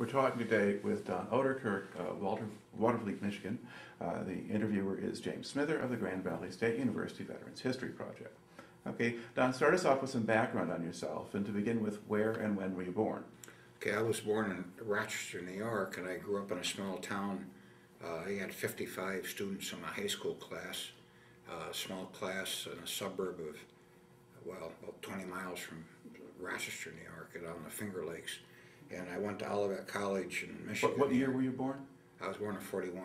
We're talking today with Don Oderkirk, uh, Walter, Watervliet, Michigan. Uh, the interviewer is James Smither of the Grand Valley State University Veterans History Project. Okay, Don, start us off with some background on yourself, and to begin with, where and when were you born? Okay, I was born in Rochester, New York, and I grew up in a small town. Uh, I had 55 students in my high school class, uh, small class in a suburb of, well, about 20 miles from Rochester, New York, and on the Finger Lakes. And I went to Olivet College in Michigan. What, what year were you born? I was born in 41.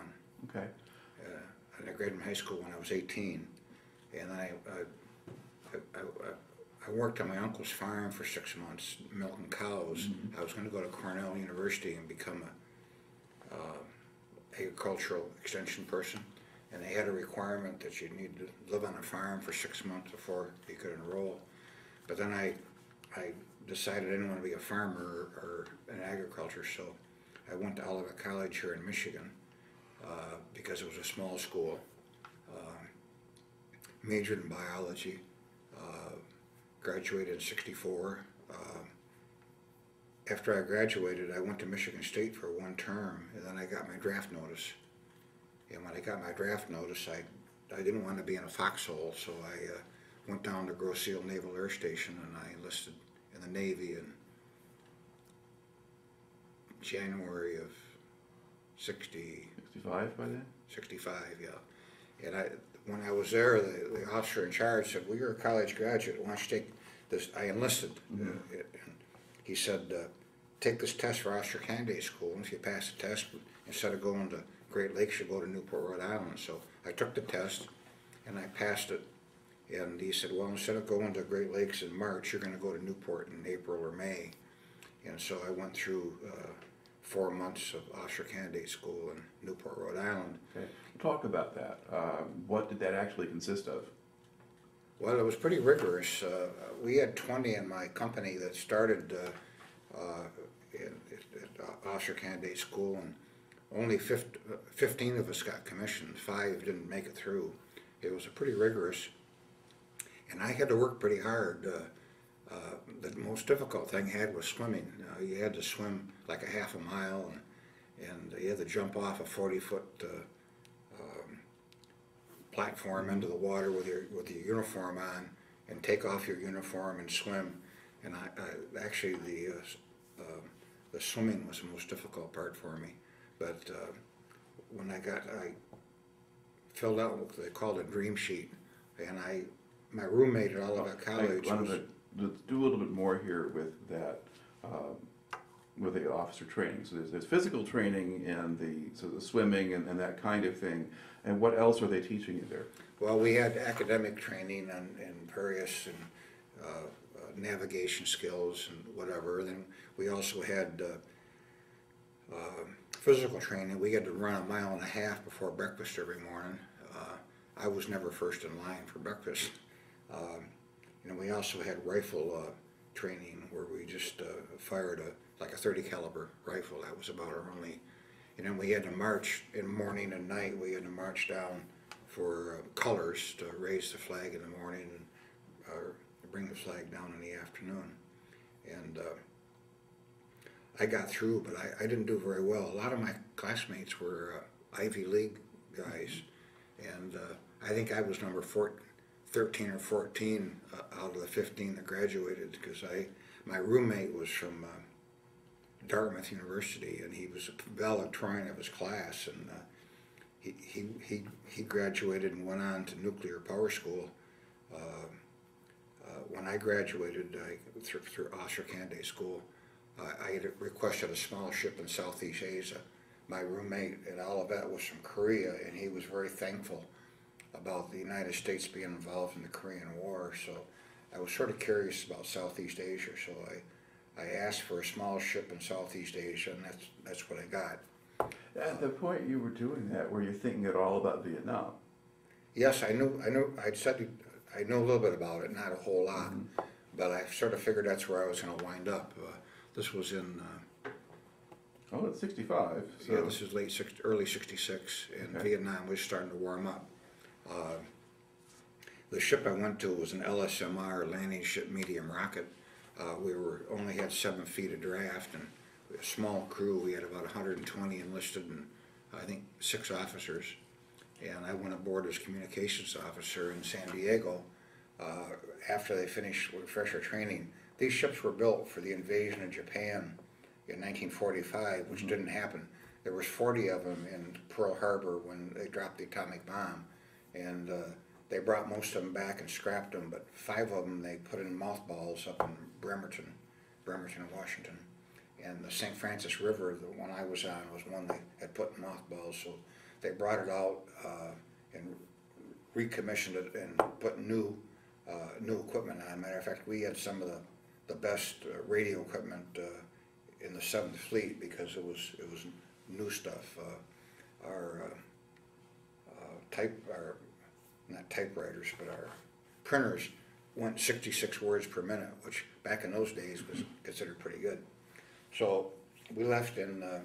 Okay. Uh, and I graduated from high school when I was 18. And then I, I, I, I, worked on my uncle's farm for six months, milking cows. I was going to go to Cornell University and become a uh, agricultural extension person. And they had a requirement that you need to live on a farm for six months before you could enroll. But then I, I decided I didn't want to be a farmer or, or in agriculture, so I went to Olivet College here in Michigan uh, because it was a small school. Uh, majored in biology, uh, graduated in '64. Uh, after I graduated, I went to Michigan State for one term, and then I got my draft notice. And when I got my draft notice, I I didn't want to be in a foxhole, so I uh, went down to Grosse Ile Naval Air Station and I enlisted the Navy in January of 60, 65 by then? 65, yeah. And I, when I was there, the, the officer in charge said, well, you're a college graduate, why don't you take this, I enlisted. uh, and He said, uh, take this test for officer candidate school, and if you pass the test, instead of going to Great Lakes, you go to Newport, Rhode Island. So I took the test, and I passed it, and he said, well, instead of going to Great Lakes in March, you're gonna go to Newport in April or May. And so I went through, uh, four months of officer candidate school in Newport, Rhode Island. Okay. Talk about that. Um, what did that actually consist of? Well, it was pretty rigorous. Uh, we had 20 in my company that started uh, uh, in, at officer candidate school, and only 50, 15 of us got commissioned. Five didn't make it through. It was a pretty rigorous, and I had to work pretty hard. Uh, uh, the most difficult thing I had was swimming. You had to swim like a half a mile, and, and you had to jump off a 40 foot uh, um, platform into the water with your with your uniform on, and take off your uniform and swim. And I, I actually the uh, uh, the swimming was the most difficult part for me. But uh, when I got I filled out what they called a dream sheet, and I my roommate at Olivet College Like, was, wanted to- Let's do a little bit more here with that, um, with the officer training. So there's, there's physical training and the, so the swimming and, and that kind of thing. And what else are they teaching you there? Well, we had academic training on, in various and, uh, uh, navigation skills and whatever. Then we also had uh, uh, physical training. We had to run a mile and a half before breakfast every morning. Uh, I was never first in line for breakfast. Um, you know, we also had rifle uh, training where we just uh, fired a like a 30 caliber rifle. That was about our only. And then we had to march in morning and night. We had to march down for uh, colors to raise the flag in the morning and uh, bring the flag down in the afternoon. And uh, I got through, but I, I didn't do very well. A lot of my classmates were uh, Ivy League guys, and I think I was number four, 13 or 14 uh, out of the 15 that graduated because I my roommate was from uh, Dartmouth University, and he was a valedictorian of his class, and uh, he, he, he, he graduated and went on to nuclear power school. Uh, uh, when I graduated I, through, through Candidate School, I, I had requested a scholarship in Southeast Asia. My roommate at Olivet was from Korea, and he was very thankful about the United States being involved in the Korean War. So I was sort of curious about Southeast Asia, so I, I asked for a small ship in Southeast Asia, and that's that's what I got. At the point you were doing that, were you thinking at all about Vietnam? Yes, I knew. I knew. I'd said I know a little bit about it, not a whole lot, but I sort of figured that's where I was going to wind up. Uh, this was in. Uh, Oh, it's 65. So yeah, this is late 60, early '66, and Okay. Vietnam was starting to warm up. Uh, the ship I went to was an LSMR landing ship medium rocket. Uh, we were only had seven feet of draft, and a small crew, we had about hundred and twenty enlisted and I think six officers. And I went aboard as communications officer in San Diego, uh, after they finished refresher training. These ships were built for the invasion of Japan in nineteen forty-five, which didn't happen. There was forty of them in Pearl Harbor when they dropped the atomic bomb. And, uh, they brought most of them back and scrapped them, but five of them they put in mothballs up in Bremerton, Bremerton, Washington. And the St. Francis River, the one I was on, was one they had put in mothballs, so they brought it out, uh, and recommissioned it and put new, uh, new equipment on. Matter of fact, we had some of the, the best uh, radio equipment, uh, in the Seventh Fleet because it was, it was new stuff. Uh, Our, uh, type, our, not typewriters, but our printers went sixty-six words per minute, which back in those days was considered pretty good. So we left in uh,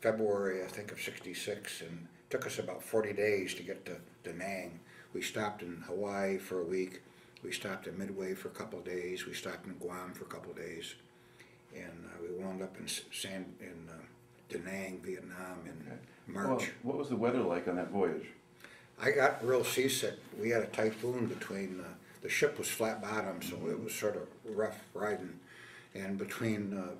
February, I think, of '66, and took us about 40 days to get to Da Nang. We stopped in Hawaii for a week. We stopped at Midway for a couple of days. We stopped in Guam for a couple of days, and uh, we wound up in San in uh, Da Nang, Vietnam, in. March. Well, What was the weather like on that voyage? I got real seasick. We had a typhoon between, uh, the ship was flat bottom, so it was sort of rough riding. And between uh,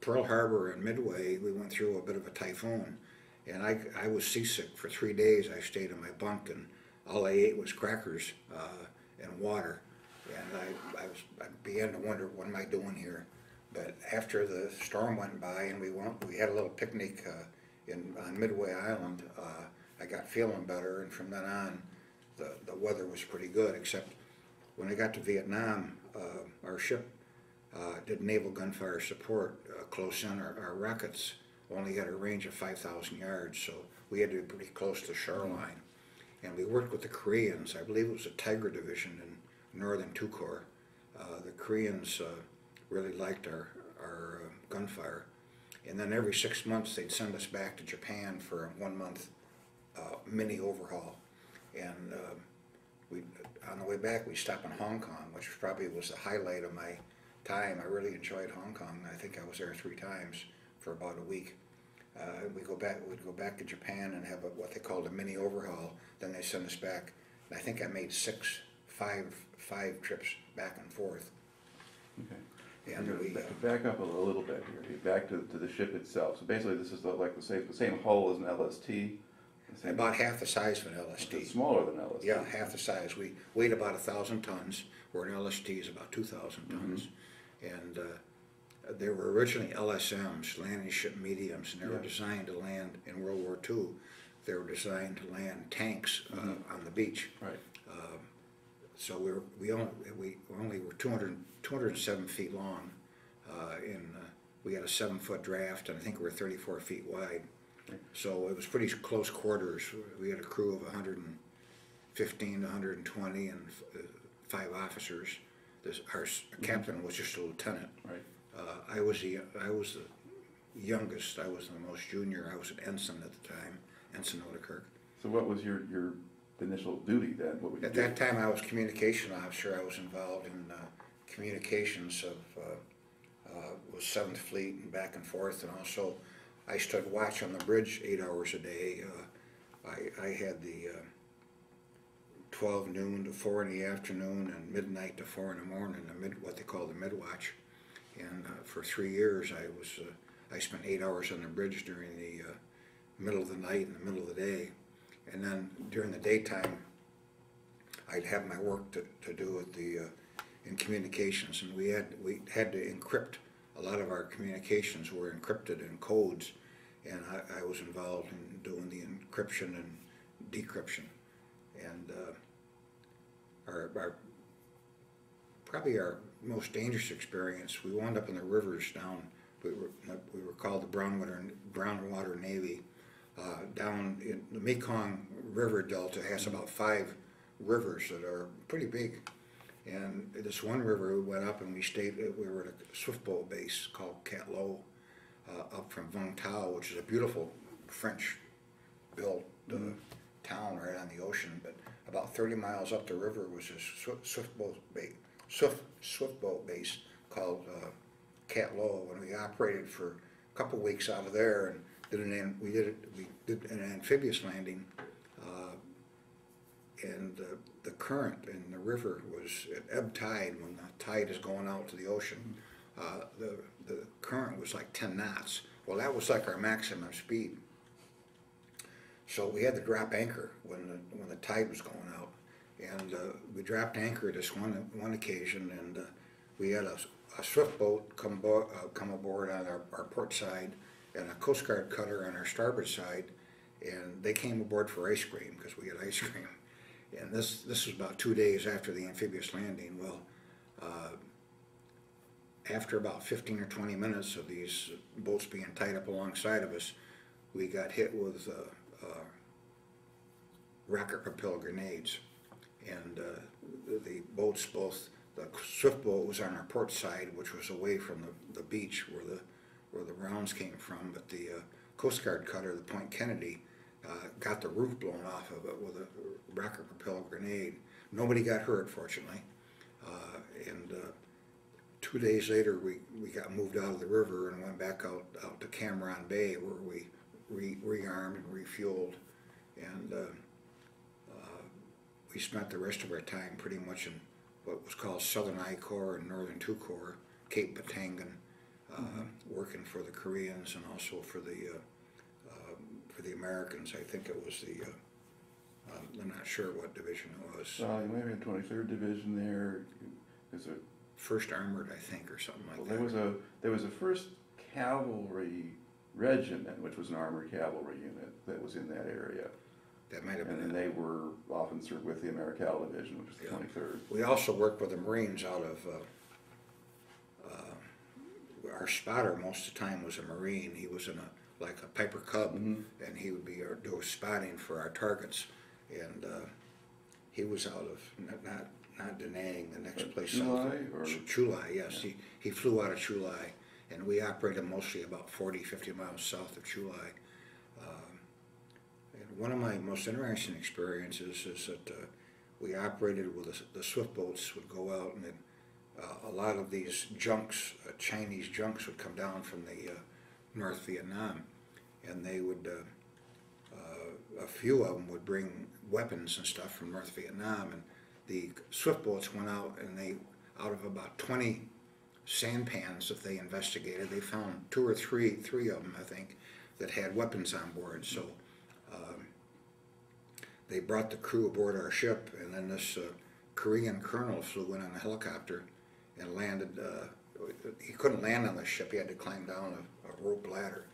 Pearl Harbor and Midway, we went through a bit of a typhoon. And I, I was seasick for three days. I stayed in my bunk and all I ate was crackers uh, and water. And I, I, was, I began to wonder, what am I doing here? But after the storm went by and we went, we had a little picnic uh, in, on Midway Island, uh, I got feeling better, and from then on, the, the weather was pretty good, except when I got to Vietnam, uh, our ship uh, did naval gunfire support uh, close in. Our, our rockets only had a range of 5,000 yards, so we had to be pretty close to the shoreline. And we worked with the Koreans. I believe it was a Tiger Division in Northern Two Corps. Uh, the Koreans uh, really liked our, our uh, gunfire. And then every six months, they'd send us back to Japan for a one month uh, mini overhaul. And uh, we, on the way back, we stopped in Hong Kong, which probably was the highlight of my time. I really enjoyed Hong Kong. I think I was there three times for about a week. Uh, we go back, we'd go back to Japan and have a, what they called a mini overhaul. Then they send us back. And I think I made six, five, five trips back and forth. Okay. And we, uh, Back up a little, little bit here, back to, to the ship itself. So basically, this is the- like the same, the same hull as an LST? About half the size of an It's LST. smaller than LST. Yeah, half the size. We weighed about a thousand tons, where an LST is about two thousand tons. And uh, they were originally LSMs, landing ship mediums, and they were Yeah. designed to land in World War II. They were designed to land tanks uh, on the beach. Right, So we were, we only, we only were 200 207 feet long. Uh, and uh, we had a seven foot draft, and I think we were thirty-four feet wide. So it was pretty close quarters. We had a crew of hundred and fifteen to hundred and twenty and uh, five officers. This, our s- captain was just a lieutenant. right. Uh, I was the, I was the youngest, I was the most junior, I was an ensign at the time, Ensign Oderkirk. So what was your, your initial duty then? What would At do? that time, I was communication officer, I was involved in, uh, communications of, uh, uh, was Seventh Fleet and back and forth, and also I stood watch on the bridge eight hours a day. Uh, I, I had the, uh, twelve noon to four in the afternoon and midnight to four in the morning, the mid, what they call the mid-watch. And, uh, for three years, I was, uh, I spent eight hours on the bridge during the, uh, middle of the night and the middle of the day. And then during the daytime, I'd have my work to, to do with the, uh, in communications, and we had, we had to encrypt, a lot of our communications were encrypted in codes, and I, I was involved in doing the encryption and decryption. And, uh, our, our, probably our most dangerous experience, we wound up in the rivers down, we were, we were called the Brownwater, Brownwater Navy. Uh, down in the Mekong River Delta has about five rivers that are pretty big. And this one river, we went up and we stayed, we were at a swift boat base called Cat Lo, uh, up from Vung Tau, which is a beautiful French-built uh, town right on the ocean. But about thirty miles up the river was this swift, swift boat base, swift, swift boat base called uh, Cat Lo, and we operated for a couple weeks out of there and did an, we did it, we did an amphibious landing. And uh, the current in the river was at ebb tide, when the tide is going out to the ocean. uh, The, the current was like ten knots. Well, that was like our maximum speed. So we had to drop anchor when the, when the tide was going out. And uh, we dropped anchor this one, one occasion and uh, we had a, a swift boat come uh, come aboard on our, our port side and a Coast Guard cutter on our starboard side. And they came aboard for ice cream, because we had ice cream. And this, this was about two days after the amphibious landing. Well, uh, after about fifteen or twenty minutes of these boats being tied up alongside of us, we got hit with uh, uh, rocket propelled grenades. And uh, the- the boats, both, the swift boat was on our port side, which was away from the, the beach where the, where the rounds came from, but the uh, Coast Guard cutter, the Point Kennedy, uh, got the roof blown off of it with a rocket propelled grenade. Nobody got hurt fortunately. Uh, And uh, two days later, we, we got moved out of the river and went back out, out to Cam Ranh Bay where we re, rearmed and refueled. And, uh, uh, we spent the rest of our time pretty much in what was called Southern I Corps and Northern II Corps, Cape Batangan, uh, working for the Koreans and also for the, for the Americans. I think it was the, uh, um, I'm not sure what division it was. Uh, you may have twenty-third division there, there's a, First Armored, I think, or something well, like there that. was a, there was a first cavalry regiment, which was an armored cavalry unit that was in that area. That might have And been then they were often served with the Americal Division, which the Yeah. twenty-third. We also worked with the Marines out of, uh, uh, our spotter most of the time was a Marine. He was in a, like a Piper Cub, Mhm. and he would be, our- do spotting for our targets. And, uh, he was out of, not, not, not Danang, the next Uh, place Chu Lai, south. or- Ch- Chu Lai, yes, he, he flew out of Chu Lai, and we operated mostly about 40, 50 miles south of Chu Lai. Um, And one of my most interesting experiences is that uh, we operated with the, the swift boats would go out and then uh, a lot of these junks, uh, Chinese junks would come down from the uh, North Vietnam and they would, uh, uh, a few of them would bring weapons and stuff from North Vietnam and the swift boats went out and they, out of about 20 sampans that they investigated, they found two or three, three of them, I think, that had weapons on board. So um, they brought the crew aboard our ship, and then this uh, Korean colonel flew in on a helicopter and landed. Uh, he couldn't land on the ship; he had to climb down rope ladder,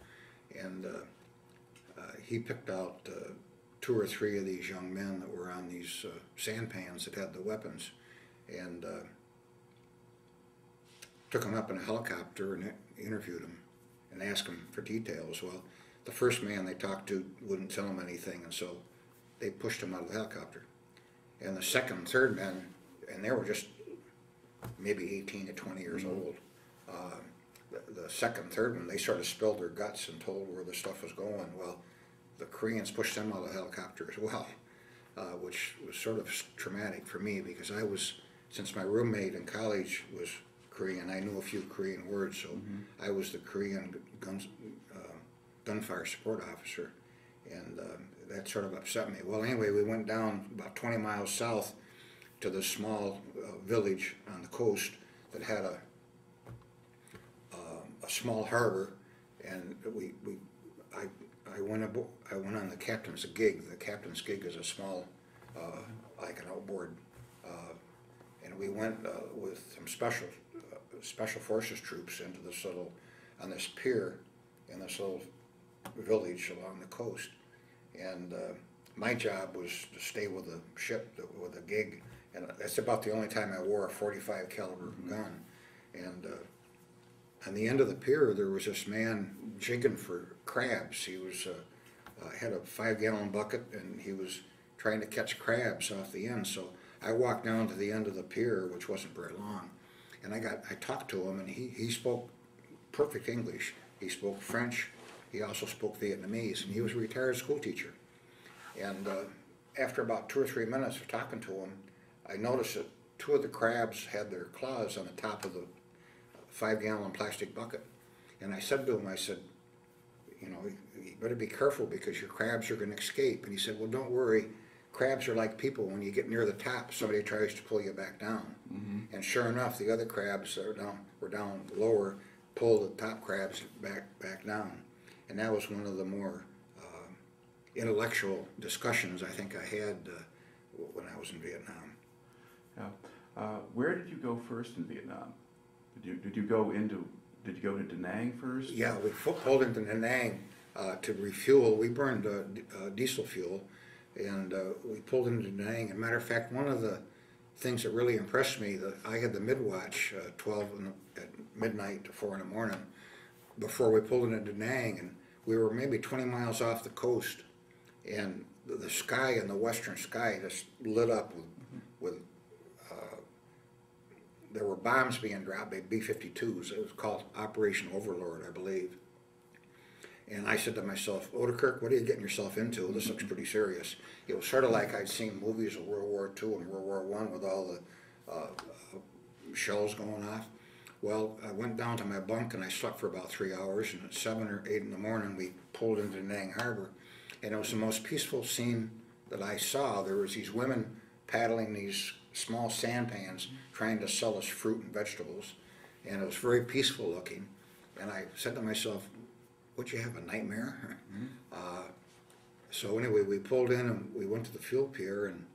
and uh, uh, he picked out uh, two or three of these young men that were on these uh, sampans that had the weapons, and uh, took them up in a helicopter and interviewed them and asked them for details. Well, the first man they talked to wouldn't tell them anything, and so they pushed him out of the helicopter. And the second and third men, and they were just maybe 18 to 20 years old. Uh, the, the second third one, they sort of spilled their guts and told where the stuff was going. Well, the Koreans pushed them out of the helicopter as well, uh, which was sort of traumatic for me because I was, since my roommate in college was Korean, I knew a few Korean words, so I was the Korean guns, uh, gunfire support officer, and um, that sort of upset me. Well, anyway, we went down about 20 miles south to this small uh, village on the coast that had a a small harbor, and we, we I I went abo- I went on the captain's gig. The captain's gig is a small uh, like an outboard, uh, and we went uh, with some special uh, special forces troops into this little on this pier in this little village along the coast, and uh, my job was to stay with the ship with the gig, and that's about the only time I wore a 45 caliber gun, and. Uh, on the end of the pier, there was this man jigging for crabs. He was uh, uh, had a five gallon bucket and he was trying to catch crabs off the end. So I walked down to the end of the pier, which wasn't very long, and I got I talked to him and he, he spoke perfect English. He spoke French. He also spoke Vietnamese, and he was a retired school teacher. And uh, after about two or three minutes of talking to him, I noticed that two of the crabs had their claws on the top of the five gallon plastic bucket. And I said to him, I said, you know, you better be careful because your crabs are gonna escape. And he said, well, don't worry, crabs are like people, when you get near the top, somebody tries to pull you back down. Mm-hmm. And sure enough, the other crabs that are down, were down lower, pulled the top crabs back, back down. And that was one of the more, uh, intellectual discussions I think I had, uh, when I was in Vietnam. Yeah. Uh, where did you go first in Vietnam? Did you, did you go into, did you go to Da Nang first? Yeah, we fu- pulled into Da Nang uh, to refuel. We burned uh, d- uh, diesel fuel, and uh, we pulled into Da Nang. And matter of fact, one of the things that really impressed me, that I had the midwatch, uh, 12 in the, at midnight to 4 in the morning, before we pulled into Da Nang, and we were maybe 20 miles off the coast, and the, the sky in the western sky just lit up with uh, there were bombs being dropped by B-52s. It was called Operation Overlord, I believe. And I said to myself, Oderkirk, what are you getting yourself into? This looks pretty serious. It was sort of like I'd seen movies of World War II and World War One with all the uh, uh, shells going off. Well, I went down to my bunk and I slept for about three hours. And at seven or eight in the morning, we pulled into Nang Harbor, and it was the most peaceful scene that I saw. There was these women paddling these small sampans, trying to sell us fruit and vegetables, and it was very peaceful looking. And I said to myself, "Would you have a nightmare?" Uh, so anyway, we pulled in and we went to the fuel pier, and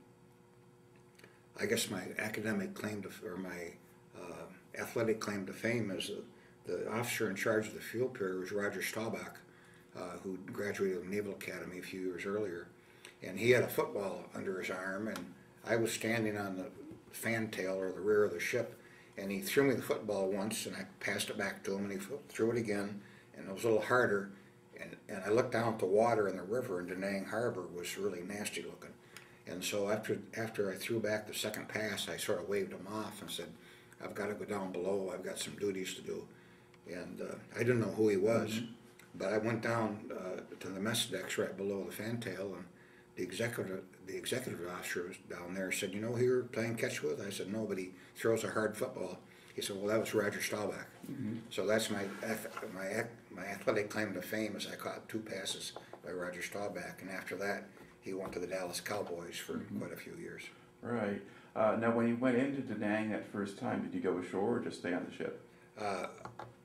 I guess my academic claim to, or my uh, athletic claim to fame is that the officer in charge of the fuel pier was Roger Staubach, uh, who graduated from Naval Academy a few years earlier, and he had a football under his arm, and I was standing on the fantail or the rear of the ship, and he threw me the football once, and I passed it back to him, and he threw it again, and it was a little harder, and, and I looked down at the water in the river, and Da Nang Harbor was really nasty looking. And so after, after I threw back the second pass, I sort of waved him off and said, I've got to go down below, I've got some duties to do. And uh, I didn't know who he was, but I went down uh, to the mess decks right below the fantail, and the executive, the executive officer was down there, said, you know who you're playing catch with? I said, no, but he throws a hard football. He said, well, that was Roger Staubach. So that's my, my, my athletic claim to fame is I caught two passes by Roger Staubach, and after that, he went to the Dallas Cowboys for quite a few years. Right. Uh, now, when you went into Da Nang that first time, did you go ashore or just stay on the ship? Uh,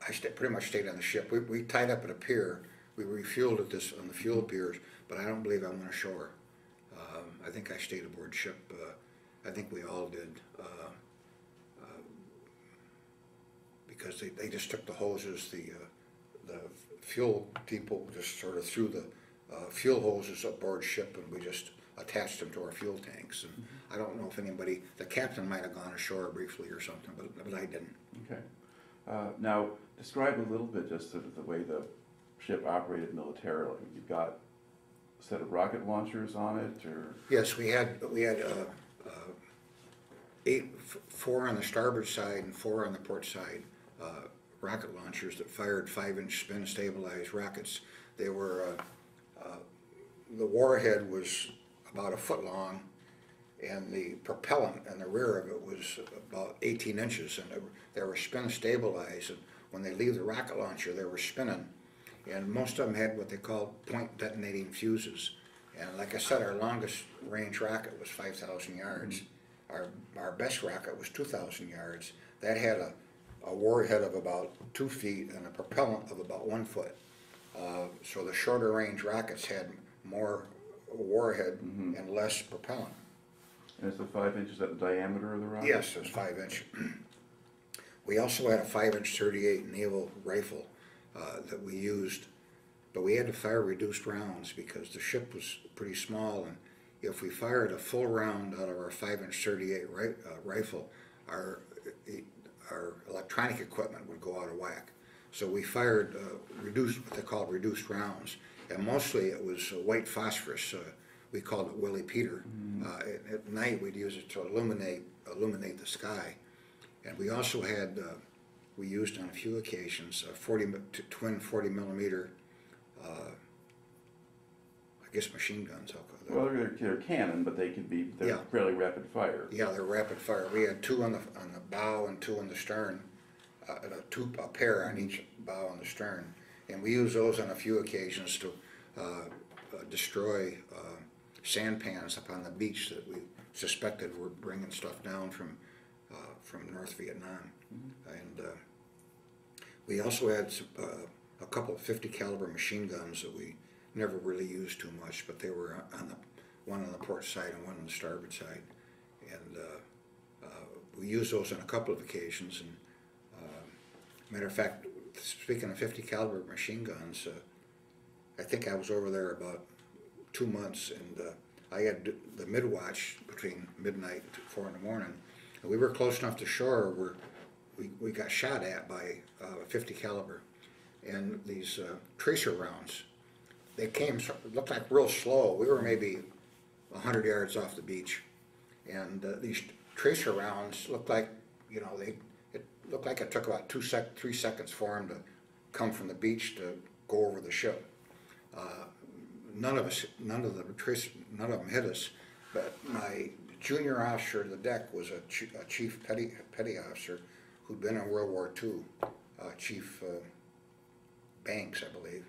I sta pretty much stayed on the ship. We, we tied up at a pier. We refueled at this on the fuel piers, but I don't believe I went ashore. I think I stayed aboard ship. Uh, I think we all did. Uh, uh, because they, they just took the hoses, the, uh, the fuel people just sort of threw the uh, fuel hoses aboard ship and we just attached them to our fuel tanks. And I don't know if anybody, the captain might have gone ashore briefly or something, but, but I didn't. Okay. Uh, now, describe a little bit just sort of the way the ship operated militarily. You've got set of rocket launchers on it, or Yes, we had, we had, uh, uh, eight, f- four on the starboard side and four on the port side, uh, rocket launchers that fired five-inch spin stabilized rockets. They were, uh, uh, the warhead was about a foot long and the propellant in the rear of it was about eighteen inches and they were, they were spin stabilized and when they leave the rocket launcher, they were spinning. And most of them had what they called point detonating fuses. And like I said, our longest range rocket was five thousand yards. Our, our best rocket was two thousand yards. That had a, a warhead of about two feet and a propellant of about one foot. Uh, so the shorter range rockets had more warhead and less propellant. and it's the five inches at the diameter of the rocket? Yes, it was five inch. We also had a five inch thirty-eight naval rifle, uh, that we used, but we had to fire reduced rounds because the ship was pretty small and if we fired a full round out of our five inch thirty-eight ri- uh, rifle, our, e- our electronic equipment would go out of whack. So we fired, uh, reduced, what they call reduced rounds, and mostly it was uh, white phosphorus, uh, we called it Willie Peter. Uh, at, at night, we'd use it to illuminate, illuminate the sky. And we also had, uh, we used on a few occasions, a 40, twin 40 millimeter, uh, I guess machine guns, I'll call them. Well, they're, they're cannon, but they could be, they're Yeah. fairly rapid fire. Yeah, they're rapid fire. We had two on the, on the bow and two on the stern, uh, and a two, a pair on each bow and the stern. And we used those on a few occasions to uh, uh, destroy uh, sampans up on the beach that we suspected were bringing stuff down from, uh, from North Vietnam. And uh, we also had uh, a couple of 50 caliber machine guns that we never really used too much, but they were on the one on the port side and one on the starboard side. And uh, uh, we used those on a couple of occasions. And uh, matter of fact, speaking of 50 caliber machine guns, uh, I think I was over there about two months, and uh, I had the midwatch between midnight and four in the morning. And we were close enough to shore where we, we got shot at by uh, 50 caliber, and these uh, tracer rounds. They came, looked like real slow. We were maybe 100 yards off the beach, and uh, these tracer rounds looked like, you know, they it looked like it took about two sec, three seconds for them to come from the beach to go over the ship. Uh, none of us, none of the tracer, none of them hit us, but my junior officer of the deck was a, chi- a chief petty petty officer who'd been in World War II, uh, Chief uh, Banks, I believe.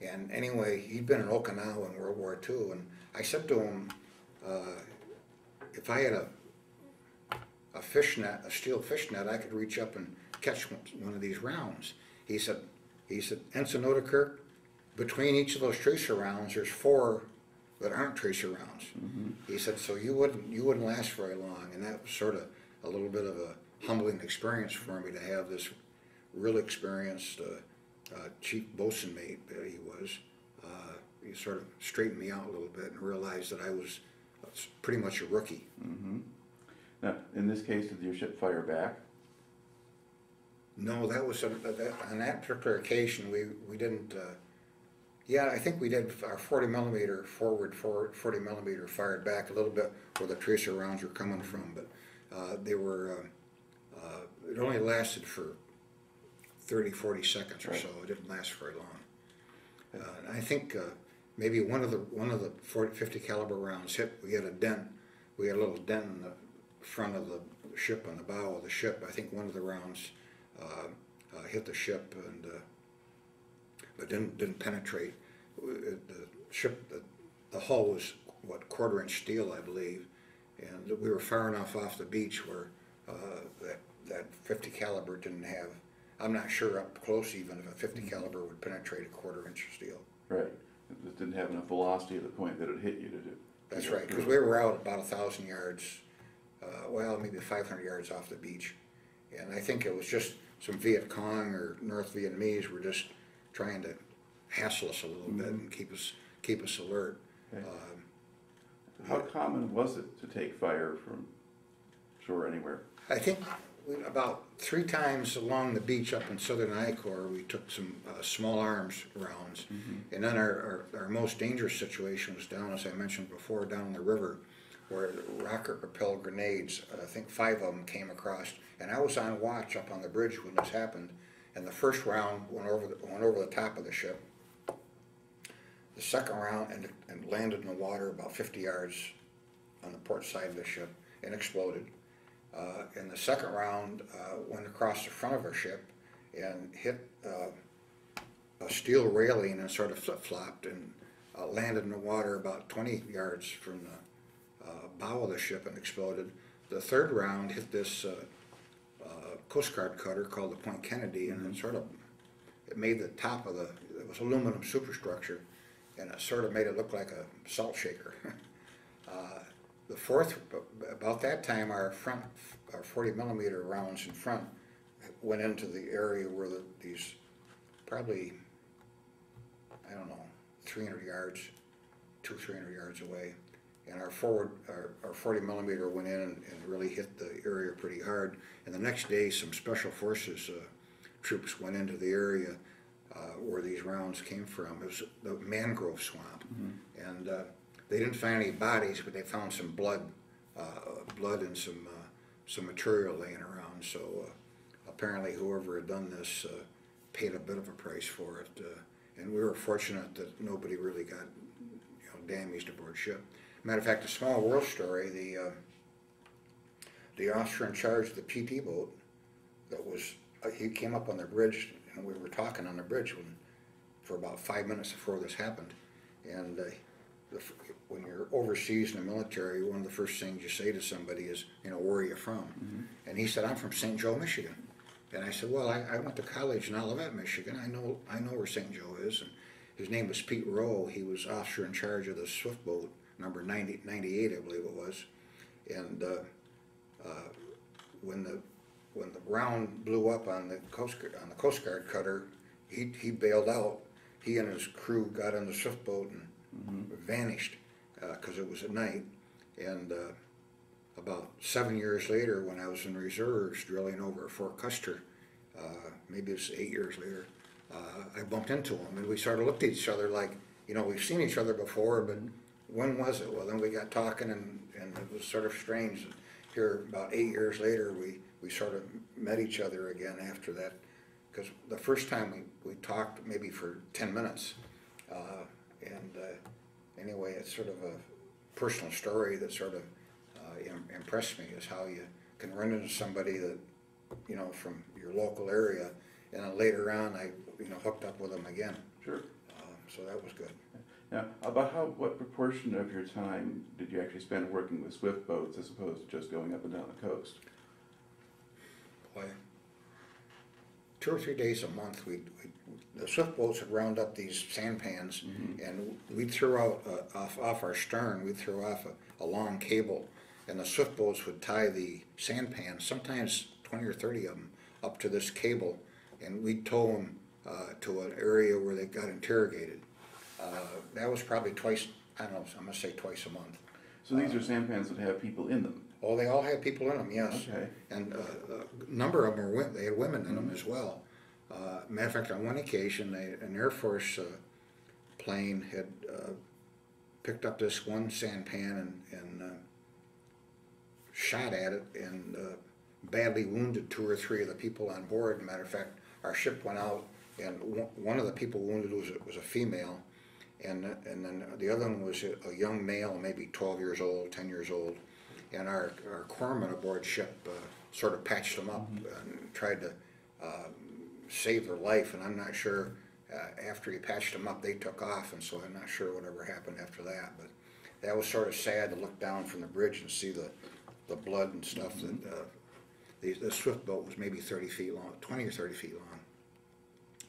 And anyway, he'd been in Okinawa in World War II, and I said to him, uh, if I had a a fish net, a steel fishnet, I could reach up and catch one, one of these rounds. He said, he said, Ensign Oderkirk, between each of those tracer rounds, there's four that aren't tracer rounds. He said, so you wouldn't, you wouldn't last very long, and that was sort of a little bit of a humbling experience for me to have this real experienced, uh, uh, chief bosun mate that he was. Uh, he sort of straightened me out a little bit and realized that I was pretty much a rookie. Now, in this case, did your ship fire back? No, that was, a- that, on that particular occasion, we, we didn't, uh, yeah, I think we did, our forty millimeter forward, forward, forty millimeter fired back a little bit where the tracer rounds were coming from, but, uh, they were, uh, uh, it only lasted for 30, 40 seconds or so, it didn't last very long. Uh, and I think, uh, maybe one of the, one of the 40, 50 caliber rounds hit, we had a dent, we had a little dent in the front of the ship, on the bow of the ship, I think one of the rounds, uh, uh, hit the ship and, uh, but didn't, didn't penetrate. The ship, the, the hull was, what, quarter inch steel, I believe, and we were far enough off the beach where, uh, that, that fifty caliber didn't have, I'm not sure up close even if a fifty caliber would penetrate a quarter inch of steel. Right. It just didn't have enough velocity at the point that it hit you to do. That's right, because we were out about a thousand yards, uh, well, maybe five hundred yards off the beach. And I think it was just some Viet Cong or North Vietnamese were just trying to hassle us a little bit and keep us, keep us alert. Okay. Um, How common was it to take fire from shore anywhere? I think we, about three times along the beach up in southern I Corps, we took some, uh, small arms rounds. And then our, our, our most dangerous situation was down, as I mentioned before, down in the river, where rocket propelled grenades, uh, I think five of them came across. And I was on watch up on the bridge when this happened, and the first round went over, the went over the top of the ship. The second round and, and landed in the water about fifty yards on the port side of the ship and exploded. Uh, and the second round, uh, went across the front of our ship and hit, uh, a steel railing and sort of flip-flopped and, uh, landed in the water about twenty yards from the, uh, bow of the ship and exploded. The third round hit this, uh, uh, Coast Guard cutter called the Point Kennedy and it sort of, it made the top of the, it was aluminum superstructure and it sort of made it look like a salt shaker. Uh, The fourth, about that time, our front, our forty millimeter rounds in front went into the area where the, these, probably, I don't know, three hundred yards, two, three hundred yards away. And our forward, our, our forty millimeter went in and, and really hit the area pretty hard. And the next day, some special forces, uh, troops went into the area, uh, where these rounds came from. It was the mangrove swamp. And, uh, they didn't find any bodies, but they found some blood, uh, blood and some, uh, some material laying around. So, uh, apparently whoever had done this, paid a bit of a price for it. And we were fortunate that nobody really got, you know, damaged aboard ship. Matter of fact, a small world story, the, the officer in charge of the PT boat that was, he came up on the bridge and we were talking on the bridge when, for about five minutes before this happened. And, uh, the, when you're overseas in the military, one of the first things you say to somebody is, you know, where are you from? And he said, I'm from St. Joe, Michigan. And I said, well, I, I went to college in Olivet, Michigan. I know, I know where St. Joe is. And his name was Pete Rowe. He was officer in charge of the Swift boat, number 90, 98, I believe it was. And, uh, uh, when the, when the round blew up on the Coast, Guard- on the Coast Guard cutter, he, he bailed out. He and his crew got on the Swift boat and vanished, uh, cause it was at night. And, uh, about seven years later, when I was in reserves drilling over at Fort Custer, uh, maybe it's eight years later, uh, I bumped into him and we sort of looked at each other like, you know, we've seen each other before, but when was it? Well, then we got talking and, and it was sort of strange. Here, about eight years later, we, we sort of met each other again after that. Because the first time we, we talked maybe for ten minutes. Uh, and, uh, anyway, it's sort of a personal story that sort of, uh, impressed me is how you can run into somebody that, you know, from your local area. And then later on, I, you know, hooked up with them again. Sure. Uh, so that was good. Now, about how, what proportion of your time did you actually spend working with swift boats as opposed to just going up and down the coast? Boy, two or three days a month, we, we, the swift boats would round up these sampans and we'd throw out, uh, off, off our stern, we'd throw off a, a long cable. And the swift boats would tie the sampans, sometimes twenty or thirty of them, up to this cable. And we'd tow them, uh, to an area where they got interrogated. Uh, that was probably twice, I don't know, I'm gonna say twice a month. So these are sampans that have people in them? Oh, they all had people in them, yes. Okay. And uh, a number of them were, they had women in them as well. Uh, Matter of fact, on one occasion, they- an Air Force uh, plane had uh, picked up this one sampan and, and uh, shot at it and uh, badly wounded two or three of the people on board. Matter of fact, our ship went out and one one of the people wounded was, a- was a female. And, uh, and then the other one was a, a young male, maybe twelve years old, ten years old. And our, our corpsman aboard ship uh, sort of patched them up and tried to um, save their life. And I'm not sure, uh, after he patched them up, they took off. And so I'm not sure whatever happened after that. But that was sort of sad to look down from the bridge and see the, the blood and stuff that, uh, the, the swift boat was maybe thirty feet long, twenty or thirty feet long.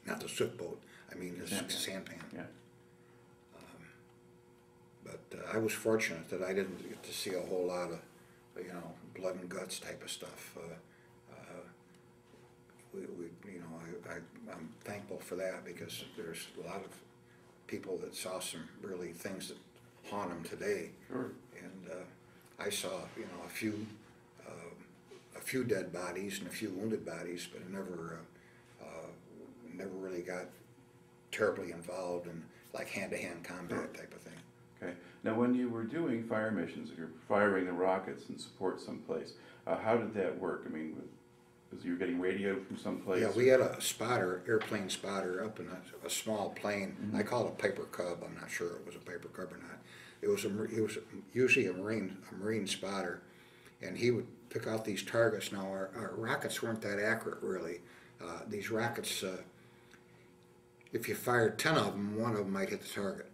Not the swift boat, I mean the Sampan. sampan. Yeah. But uh, I was fortunate that I didn't get to see a whole lot of, you know, blood and guts type of stuff. Uh, uh, We, we, you know, I, I, I'm thankful for that because there's a lot of people that saw some really things that haunt them today. Sure. And uh, I saw, you know, a few, um, a few dead bodies and a few wounded bodies, but I never, uh, uh, never really got terribly involved in like hand-to-hand combat type of thing. Okay. Now, when you were doing fire missions, if you're firing the rockets and support someplace, uh, how did that work? I mean, was you getting radio from someplace? Yeah, we had a spotter, airplane spotter up in a, a small plane. I call it a Piper Cub. I'm not sure it was a Piper Cub or not. It was a, it was usually a Marine, a Marine spotter. And he would pick out these targets. Now, our, our rockets weren't that accurate, really. Uh, these rockets, uh, if you fired 10 of them, one of them might hit the target.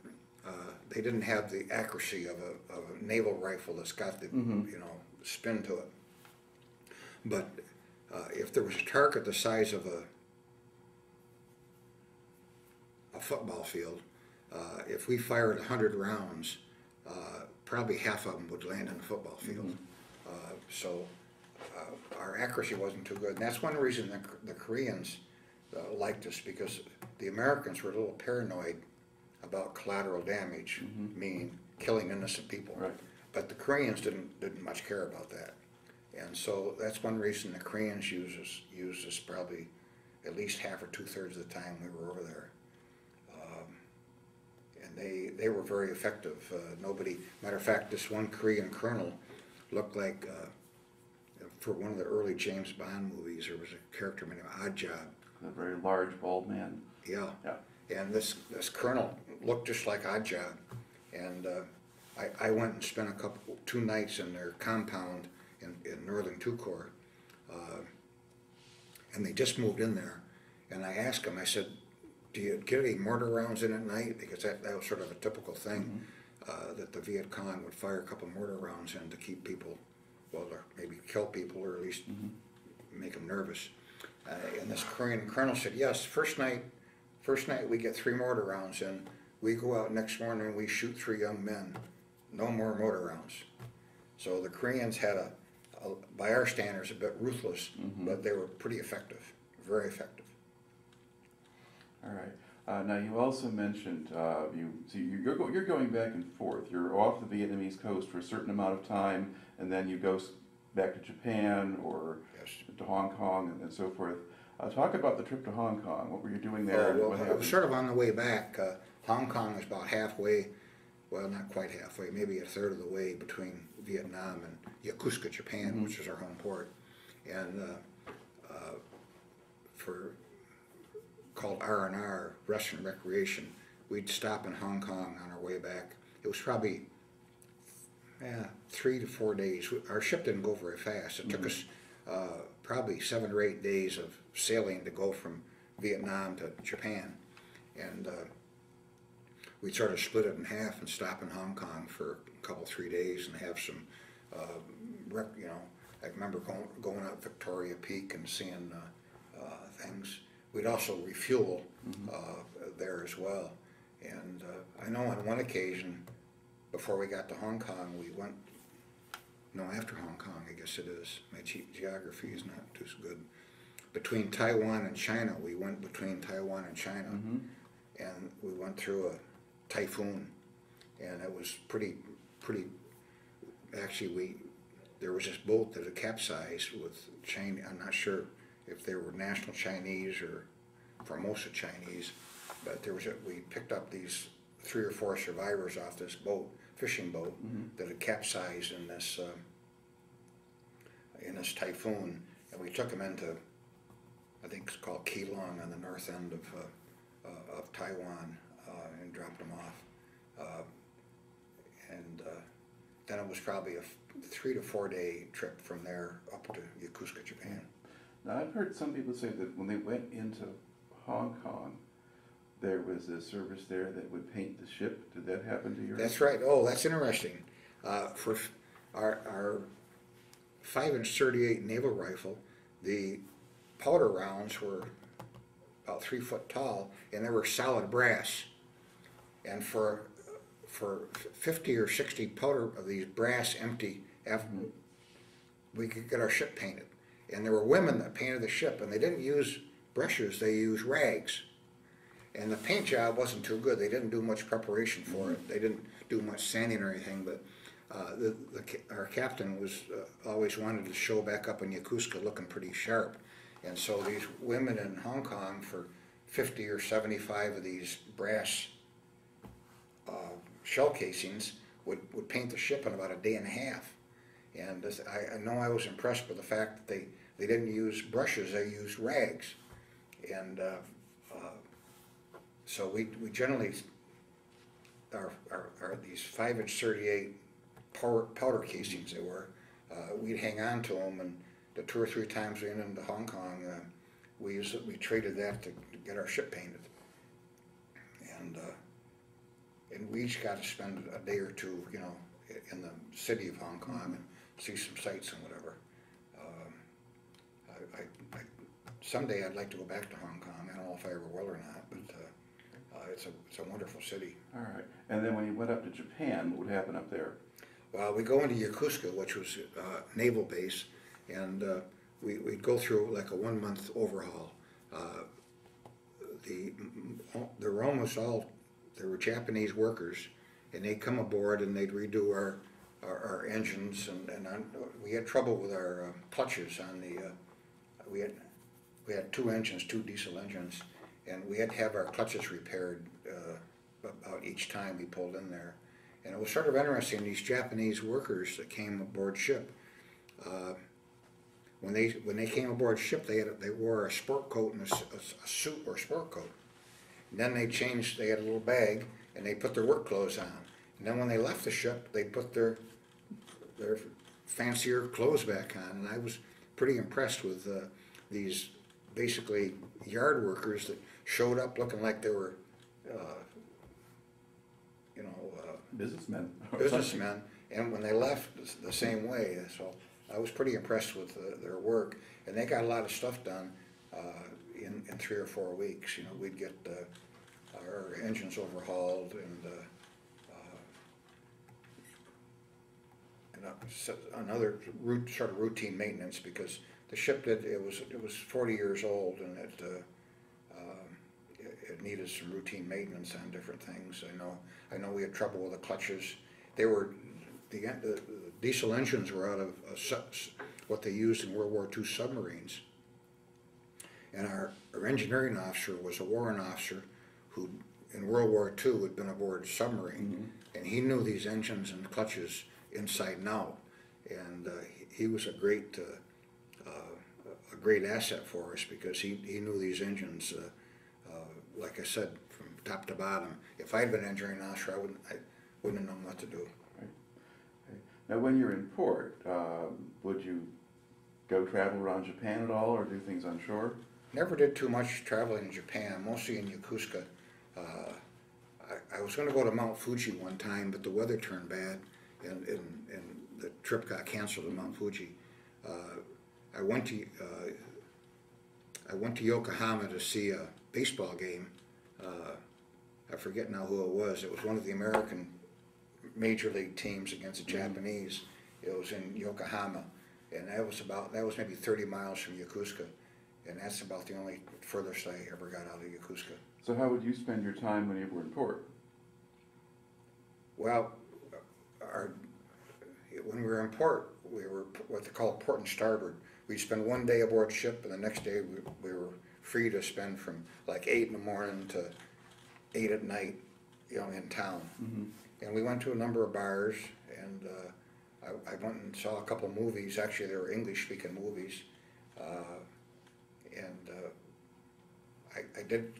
Uh, they didn't have the accuracy of a, of a naval rifle that's got the, you know, spin to it. But uh, if there was a target the size of a, a football field, uh, if we fired a hundred rounds, uh, probably half of them would land in the football field. Uh, so uh, our accuracy wasn't too good, and that's one reason the, the Koreans uh, liked us because the Americans were a little paranoid about collateral damage, meaning killing innocent people. Right. But the Koreans didn't didn't much care about that, and so that's one reason the Koreans used us used us probably at least half or two thirds of the time we were over there. Um, and they they were very effective. Uh, nobody, matter of fact, this one Korean colonel looked like uh, for one of the early James Bond movies. There was a character named Odd Job. A very large, bald man. Yeah. Yeah. And this, this colonel looked just like Odd Job. And uh, I, I went and spent a couple, two nights in their compound in, in northern II Corps. Uh, and they just moved in there. And I asked him, I said, do you get any mortar rounds in at night? Because that, that was sort of a typical thing, uh, that the Viet Cong would fire a couple mortar rounds in to keep people, well, or maybe kill people or at least make them nervous. Uh, and this Korean colonel said, yes, first night, first night we get three mortar rounds in, we go out next morning and we shoot three young men, no more mortar rounds. So the Koreans had a, by our standards, a bit ruthless, but they were pretty effective, very effective. All right. Uh, now, you also mentioned uh, you so you're, go, you're going back and forth. You're off the Vietnamese coast for a certain amount of time, and then you go back to Japan or Yes. to Hong Kong and, and so forth. Uh, talk about the trip to Hong Kong. What were you doing Oh, there? and well, it was sort of on the way back. Uh, Hong Kong is about halfway, well, not quite halfway, maybe a third of the way between Vietnam and Yokosuka, Japan, which is our home port. And uh, uh, for called R and R Rest and Recreation, we'd stop in Hong Kong on our way back. It was probably yeah, three to four days. Our ship didn't go very fast. It took us uh, probably seven or eight days of sailing to go from Vietnam to Japan. And uh, we'd sort of split it in half and stop in Hong Kong for couple, three days and have some, uh, rec- you know, I remember going, going up Victoria Peak and seeing uh, uh, things. We'd also refuel uh, there as well. And uh, I know on one occasion, before we got to Hong Kong, we went, no, after Hong Kong, I guess it is. My ge- geography is not too good. Between Taiwan and China, we went between Taiwan and China, and we went through a typhoon, and it was pretty, pretty. Actually, we there was this boat that had capsized with Chinese, I'm not sure if they were national Chinese or Formosa Chinese, but there was a, we picked up these three or four survivors off this boat, fishing boat, that had capsized in this um, in this typhoon, and we took them into I think it's called Keelung on the north end of uh, uh, of Taiwan, uh, and dropped them off. And uh, then it was probably a f- three to four day trip from there up to Yokosuka, Japan. Now, I've heard some people say that when they went into Hong Kong, there was a service there that would paint the ship. Did that happen to your? That's right. Oh, that's interesting. Uh, for our, our five inch 38 naval rifle, the powder rounds were about three foot tall and they were solid brass. And for, for 50 or 60 powder of these brass empty, we could get our ship painted. And there were women that painted the ship and they didn't use brushes, they used rags. And the paint job wasn't too good. They didn't do much preparation for it. They didn't do much sanding or anything. But uh, the, the our captain was uh, always wanted to show back up in Yokosuka looking pretty sharp. And so these women in Hong Kong for 50 or 75 of these brass uh, shell casings would, would paint the ship in about a day and a half. And this, I, I know I was impressed with the fact that they, they didn't use brushes, they used rags. And uh, uh, so we, we generally, our, our, our, these five inch thirty-eight powder, powder casings they were, uh, we'd hang on to them and the two or three times we went into Hong Kong, uh, we used, we traded that to to get our ship painted. And, uh, and we each got to spend a day or two, you know, in the city of Hong Kong and see some sights and whatever. Um, I, I, I, someday I'd like to go back to Hong Kong. I don't know if I ever will or not, but uh, uh, it's a it's a wonderful city. All right. And then when you went up to Japan, what would happen up there? Well, we go into Yokosuka, which was uh, naval base, and uh, we we'd go through like a one month overhaul. Uh, the there were almost all there were Japanese workers, and they'd come aboard and they'd redo our our, our engines, and and on, we had trouble with our uh, clutches on the. Uh, we had we had two engines, two diesel engines, and we had to have our clutches repaired uh, about each time we pulled in there. And it was sort of interesting. These Japanese workers that came aboard ship, uh, when they when they came aboard ship, they had they wore a sport coat and a suit or sport coat. Then they changed. They had a little bag and they put their work clothes on. And then when they left the ship, they put their their fancier clothes back on. And I was pretty impressed with uh, these basically yard workers that showed up looking like they were, uh, you know, uh, Businessmen. businessmen, and when they left, the same way, so I was pretty impressed with uh, their work, and they got a lot of stuff done, uh, in, in three or four weeks, you know, we'd get, uh, our engines overhauled and, uh, uh, uh, another root, sort of routine maintenance, because the ship did, it was, it was forty years old, and it, uh, um, it, needed some routine maintenance on different things, I know, I know we had trouble with the clutches, they were, the, the diesel engines were out of, uh, what they used in World War II submarines. And our, our engineering officer was a warrant officer who, in World War II, had been aboard a submarine. And he knew these engines and clutches inside and out. And, uh, he, he was a great, uh, uh, a great asset for us because he, he knew these engines, uh, uh, like I said, from top to bottom. If I'd been engineering officer, I wouldn't, I wouldn't have known what to do. Now, when you're in port, um, would you go travel around Japan at all or do things on shore? Never did too much traveling in Japan, mostly in Yokosuka. Uh, I, I was gonna go to Mount Fuji one time, but the weather turned bad and, and, and the trip got canceled to Mount Fuji. Uh, I went to, uh, I went to Yokohama to see a baseball game. Uh, I forget now who it was. It was one of the American major league teams against the Japanese. It was in Yokohama, and that was about that was maybe thirty miles from Yokosuka, and that's about the only furthest I ever got out of Yokosuka. So how would you spend your time when you were in port? Well, our when we were in port, we were what they call port and starboard. We'd spend one day aboard ship, and the next day we, we were free to spend from like eight in the morning to eight at night, you know, in town. And we went to a number of bars, and uh, I, I went and saw a couple of movies. Actually, they were English-speaking movies, uh, and uh, I, I did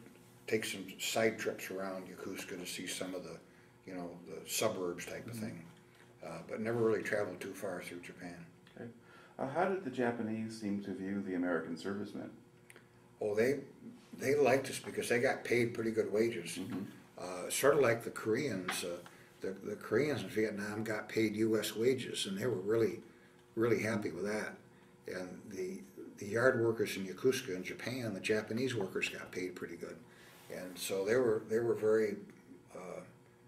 take some side trips around Yokosuka to see some of the, you know, the suburbs type of thing, uh, but never really traveled too far through Japan. Okay. Uh, how did the Japanese seem to view the American servicemen? Oh, they they liked us because they got paid pretty good wages. Uh, sort of like the Koreans. Uh, the the Koreans in Vietnam got paid U.S. wages, and they were really really happy with that. And the the yard workers in Yokosuka in Japan, the Japanese workers got paid pretty good, and so they were they were very uh,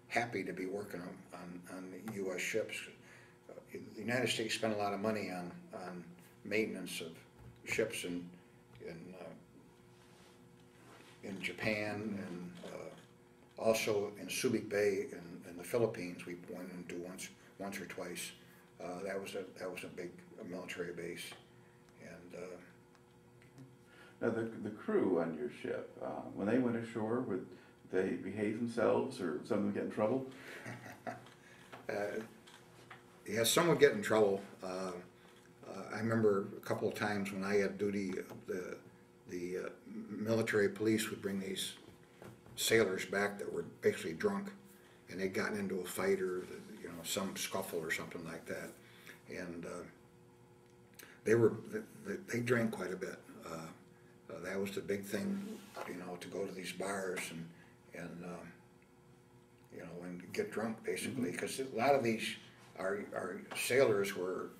happy to be working on on, on U.S. ships. Uh, the United States spent a lot of money on on maintenance of ships in in uh, in Japan and uh, also in Subic Bay in, in the Philippines. We went into once once or twice. Uh, that was a that was a big military base, uh, Now, the, the crew on your ship, uh, when they went ashore, would they behave themselves or some of them get in trouble? uh, yeah, some would get in trouble. Uh, uh, I remember a couple of times when I had duty, the the uh, military police would bring these sailors back that were basically drunk, and they'd gotten into a fight or you know some scuffle or something like that, and uh, they were they, they drank quite a bit. Uh, uh, that was the big thing, you know, to go to these bars and and um, you know and get drunk basically because a lot of these our our sailors were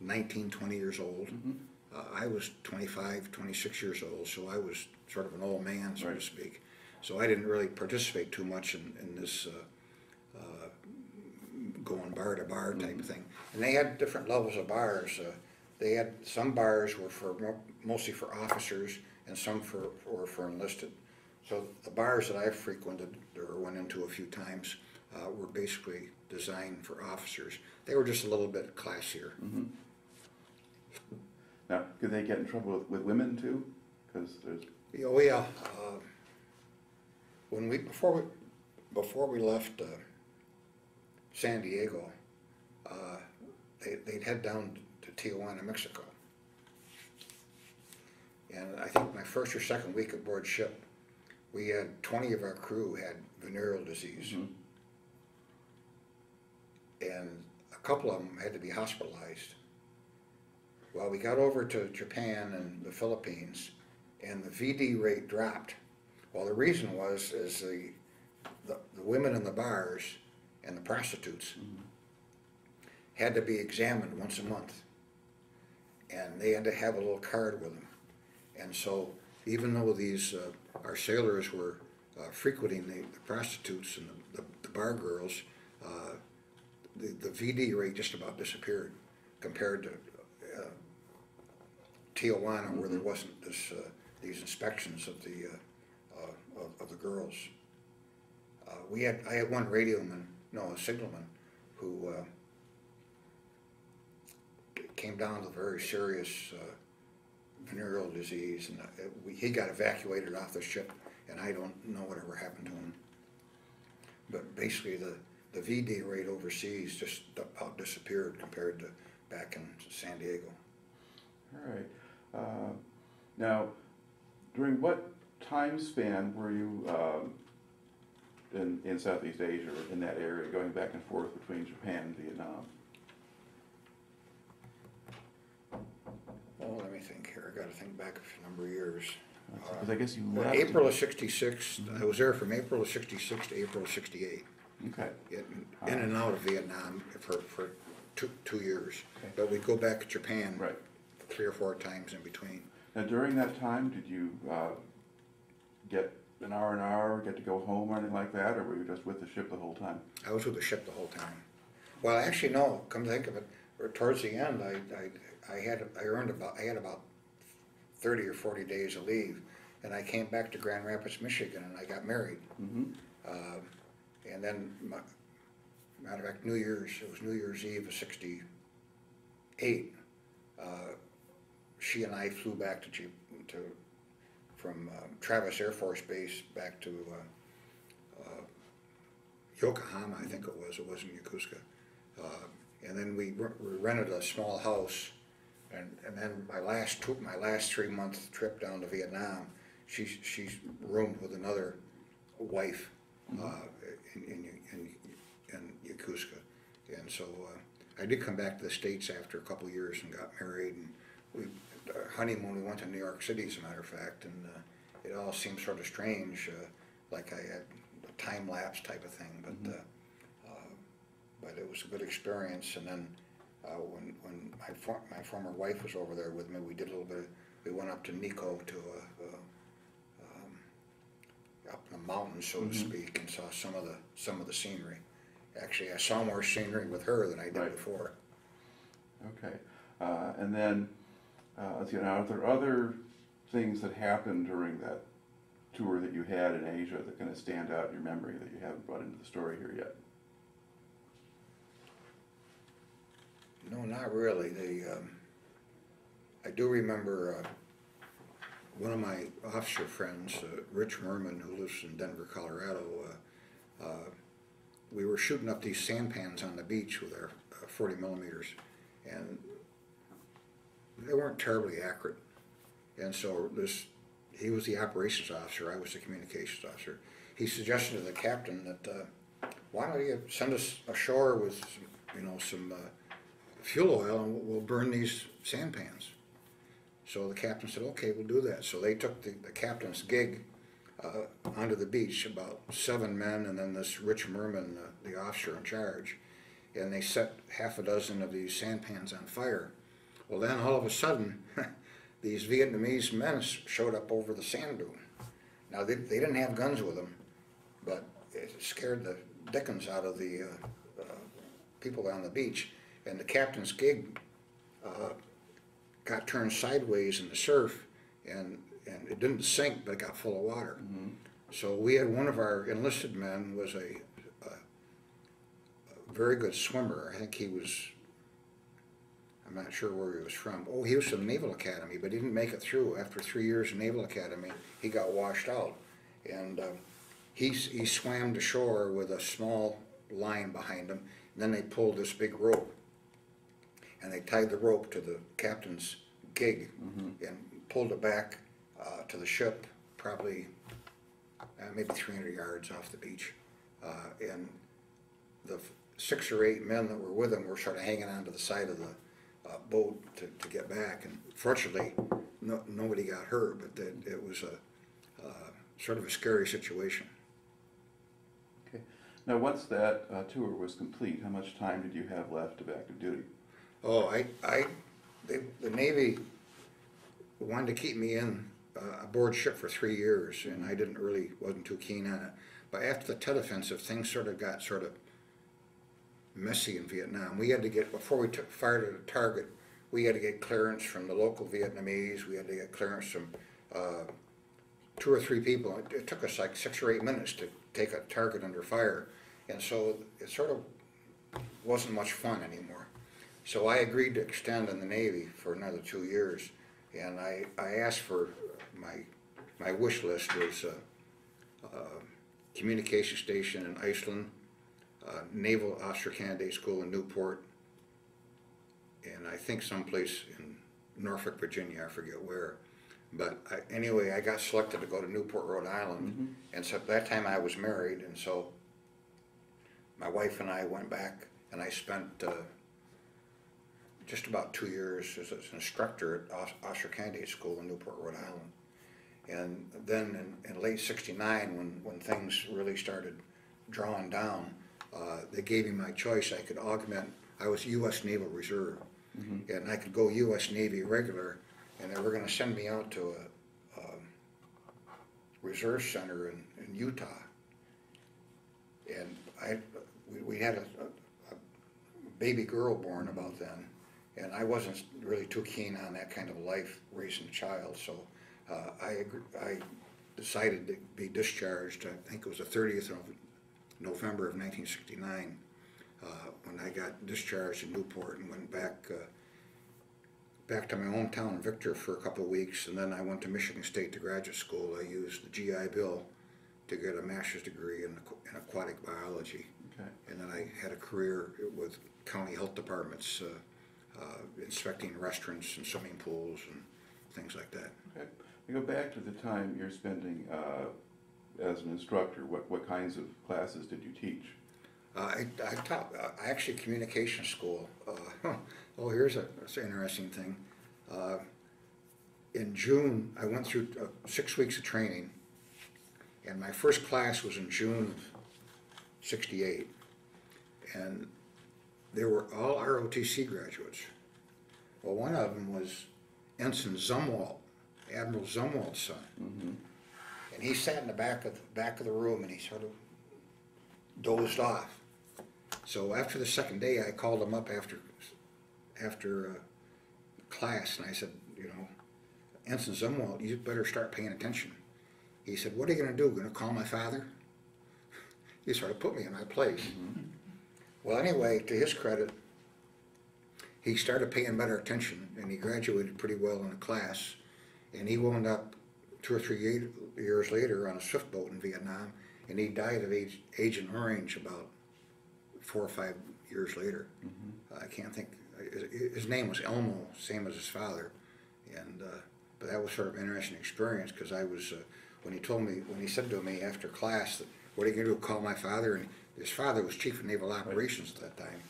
19, 20 years old. Uh, I was 25, 26 years old, so I was sort of an old man, so to speak. So I didn't really participate too much in, in this uh, uh, going bar to bar type of thing. And they had different levels of bars. They had some bars were for mostly for officers, and some for were for enlisted. So the bars that I frequented or went into a few times uh, were basically designed for officers. They were just a little bit classier. Now, could they get in trouble with, with women too? Because there's, Oh yeah. Uh, when we before we before we left uh, San Diego, uh, they they'd head down Tijuana, Mexico. And I think my first or second week aboard ship, we had twenty of our crew had venereal disease, Mhm. and a couple of them had to be hospitalized. Well, we got over to Japan and the Philippines, and the VD rate dropped. Well, the reason was, is the, the, the women in the bars and the prostitutes had to be examined once a month. And they had to have a little card with them. And so, even though these, uh, our sailors were uh, frequenting the the prostitutes and the, the bar girls, uh, the, the VD rate just about disappeared compared to uh, Tijuana, where there wasn't this, uh, these inspections of the, uh, uh, of, of the girls. Uh, we had, I had one radioman, no, a signalman, who, uh, came down with a very serious, uh, venereal disease, and uh, we, he got evacuated off the ship, and I don't know whatever happened to him. But basically, the, the VD rate overseas just about disappeared compared to back in San Diego. All right. Uh, Now, during what time span were you um, in, in Southeast Asia, in that area, going back and forth between Japan and Vietnam? Oh, let me think here, I gotta think back a number of years. Because I guess you Well, left. April of sixty-six, I was there from April of sixty-six to April of sixty-eight, Okay, in, in and out of Vietnam for, for two, two years. Okay. But we'd go back to Japan right. three or four times in between. Now, during that time, did you uh, get an R and R, get to go home or anything like that, or were you just with the ship the whole time? I was with the ship the whole time. Well, actually, no, come to think of it, or towards the end, I, I, I had, I earned about, I had about thirty or forty days of leave. And I came back to Grand Rapids, Michigan, and I got married. Mm-hmm. Uh, And then, my- matter of fact, New Year's, it was New Year's Eve of sixty-eight. uh, She and I flew back to, Ju- to, from um, Travis Air Force Base back to uh, uh, Yokohama, I think it was, it wasn't Yokosuka. Uh, And then we re- we rented a small house, and, and then my last two, my last three-month trip down to Vietnam, she she's roomed with another wife uh, in, in, in, in Yokosuka. And so, uh, I did come back to the States after a couple of years and got married, and we, our honeymoon, we went to New York City, as a matter of fact, and, uh, it all seemed sort of strange, uh, like I had a time lapse type of thing, but, uh, uh, but it was a good experience, and then, uh, when, when my for, my former wife was over there with me, we did a little bit, of- we went up to Nikko to, uh, uh, um, up in the mountains, so to Mhm. speak, and saw some of the, some of the scenery. Actually, I saw more scenery with her than I did Right. before. Okay, uh, and then, uh, let's see, now, are there other things that happened during that tour that you had in Asia that kind of stand out in your memory that you haven't brought into the story here yet? No, not really. The, um, I do remember, uh, one of my officer friends, uh, Rich Merman, who lives in Denver, Colorado, uh, uh, we were shooting up these sampans on the beach with our uh, forty millimeters, and they weren't terribly accurate. And so this, he was the operations officer, I was the communications officer. He suggested to the captain that, uh, why don't you send us ashore with, some, you know, some, fuel oil and we'll, burn these sampans. So the captain said, okay, we'll do that. So they took the, the captain's gig, uh, onto the beach, about seven men and then this Rich Merman, the, the officer in charge. And they set half a dozen of these sampans on fire. Well, then all of a sudden, these Vietnamese men showed up over the sand dune. Now, they, they didn't have guns with them, but it scared the dickens out of the, uh, uh, people on the beach. And the captain's gig, uh, got turned sideways in the surf and, and it didn't sink, but it got full of water. So we had one of our enlisted men was a, a, a very good swimmer. I think he was, I'm not sure where he was from. Oh, he was from Naval Academy, but he didn't make it through. After three years in Naval Academy, he got washed out. And, uh, he, he swam to shore with a small line behind him. And then they pulled this big rope. And they tied the rope to the captain's gig and pulled it back, uh, to the ship, probably uh, maybe 300 yards off the beach. Uh, and the f- six or eight men that were with him were sort of hanging onto the side of the uh, boat to, to get back. And fortunately, no, nobody got hurt, but that it was a, uh, sort of a scary situation. Okay. Now, once that uh, tour was complete, how much time did you have left of active duty? Oh, I, I, they, the Navy wanted to keep me in, uh, aboard ship for three years, and I didn't really, wasn't too keen on it. But after the Tet Offensive, things sort of got sort of messy in Vietnam. We had to get, before we took, fired at a target, we had to get clearance from the local Vietnamese, we had to get clearance from, uh, two or three people. It, it took us like six or eight minutes to take a target under fire. And so it sort of wasn't much fun anymore. So I agreed to extend in the Navy for another two years. And I, I asked for, my, my wish list was, uh, uh, communication station in Iceland, uh, Naval Officer Candidate School in Newport, and I think someplace in Norfolk, Virginia, I forget where. But I, anyway, I got selected to go to Newport, Rhode Island, and so at that time I was married, and so my wife and I went back, and I spent uh, just about two years as an instructor at Os- Officer Candidate School in Newport, Rhode Island. And then in, in late '69, when, when things really started drawing down, uh, they gave me my choice. I could augment, I was U.S. Naval Reserve, and I could go U.S. Navy regular, and they were gonna send me out to a, um, reserve center in, in Utah. And I, we, we had a, a, a baby girl born about then, and I wasn't really too keen on that kind of life, raising a child, so, uh, I I decided to be discharged, I think it was the thirtieth of November of nineteen sixty-nine, uh, when I got discharged in Newport and went back, uh, back to my hometown, Victor, for a couple of weeks, and then I went to Michigan State to graduate school. I used the GI Bill to get a master's degree in, aqu- in aquatic biology. Okay. And then I had a career with county health departments, uh, uh, inspecting restaurants and swimming pools and things like that. Okay. Go back to the time you're spending uh, as an instructor. What, what kinds of classes did you teach? Uh, I, I taught, uh, I actually communication school. Uh, oh, here's a, an interesting thing. Uh, in June, I went through uh, six weeks of training, and my first class was in June of '68, and they were all ROTC graduates. Well, one of them was Ensign Zumwalt, Admiral Zumwalt's son, and he sat in the back of the back of the room, and he sort of dozed off. So after the second day, I called him up after, after, uh, class, and I said, you know, Ensign Zumwalt, you better start paying attention. He said, what are you gonna do, gonna call my father? He sort of put me in my place. Well, anyway, to his credit, he started paying better attention, and he graduated pretty well in the class. And he wound up two or three ye- years later on a swift boat in Vietnam, and he died of age, Agent Orange about four or five years later. I can't think, his, name was Elmo, same as his father. And, uh, but that was sort of an interesting experience, because I was, uh, when he told me, when he said to me after class, that, what are you gonna do, call my father? And his father was chief of naval operations at that time.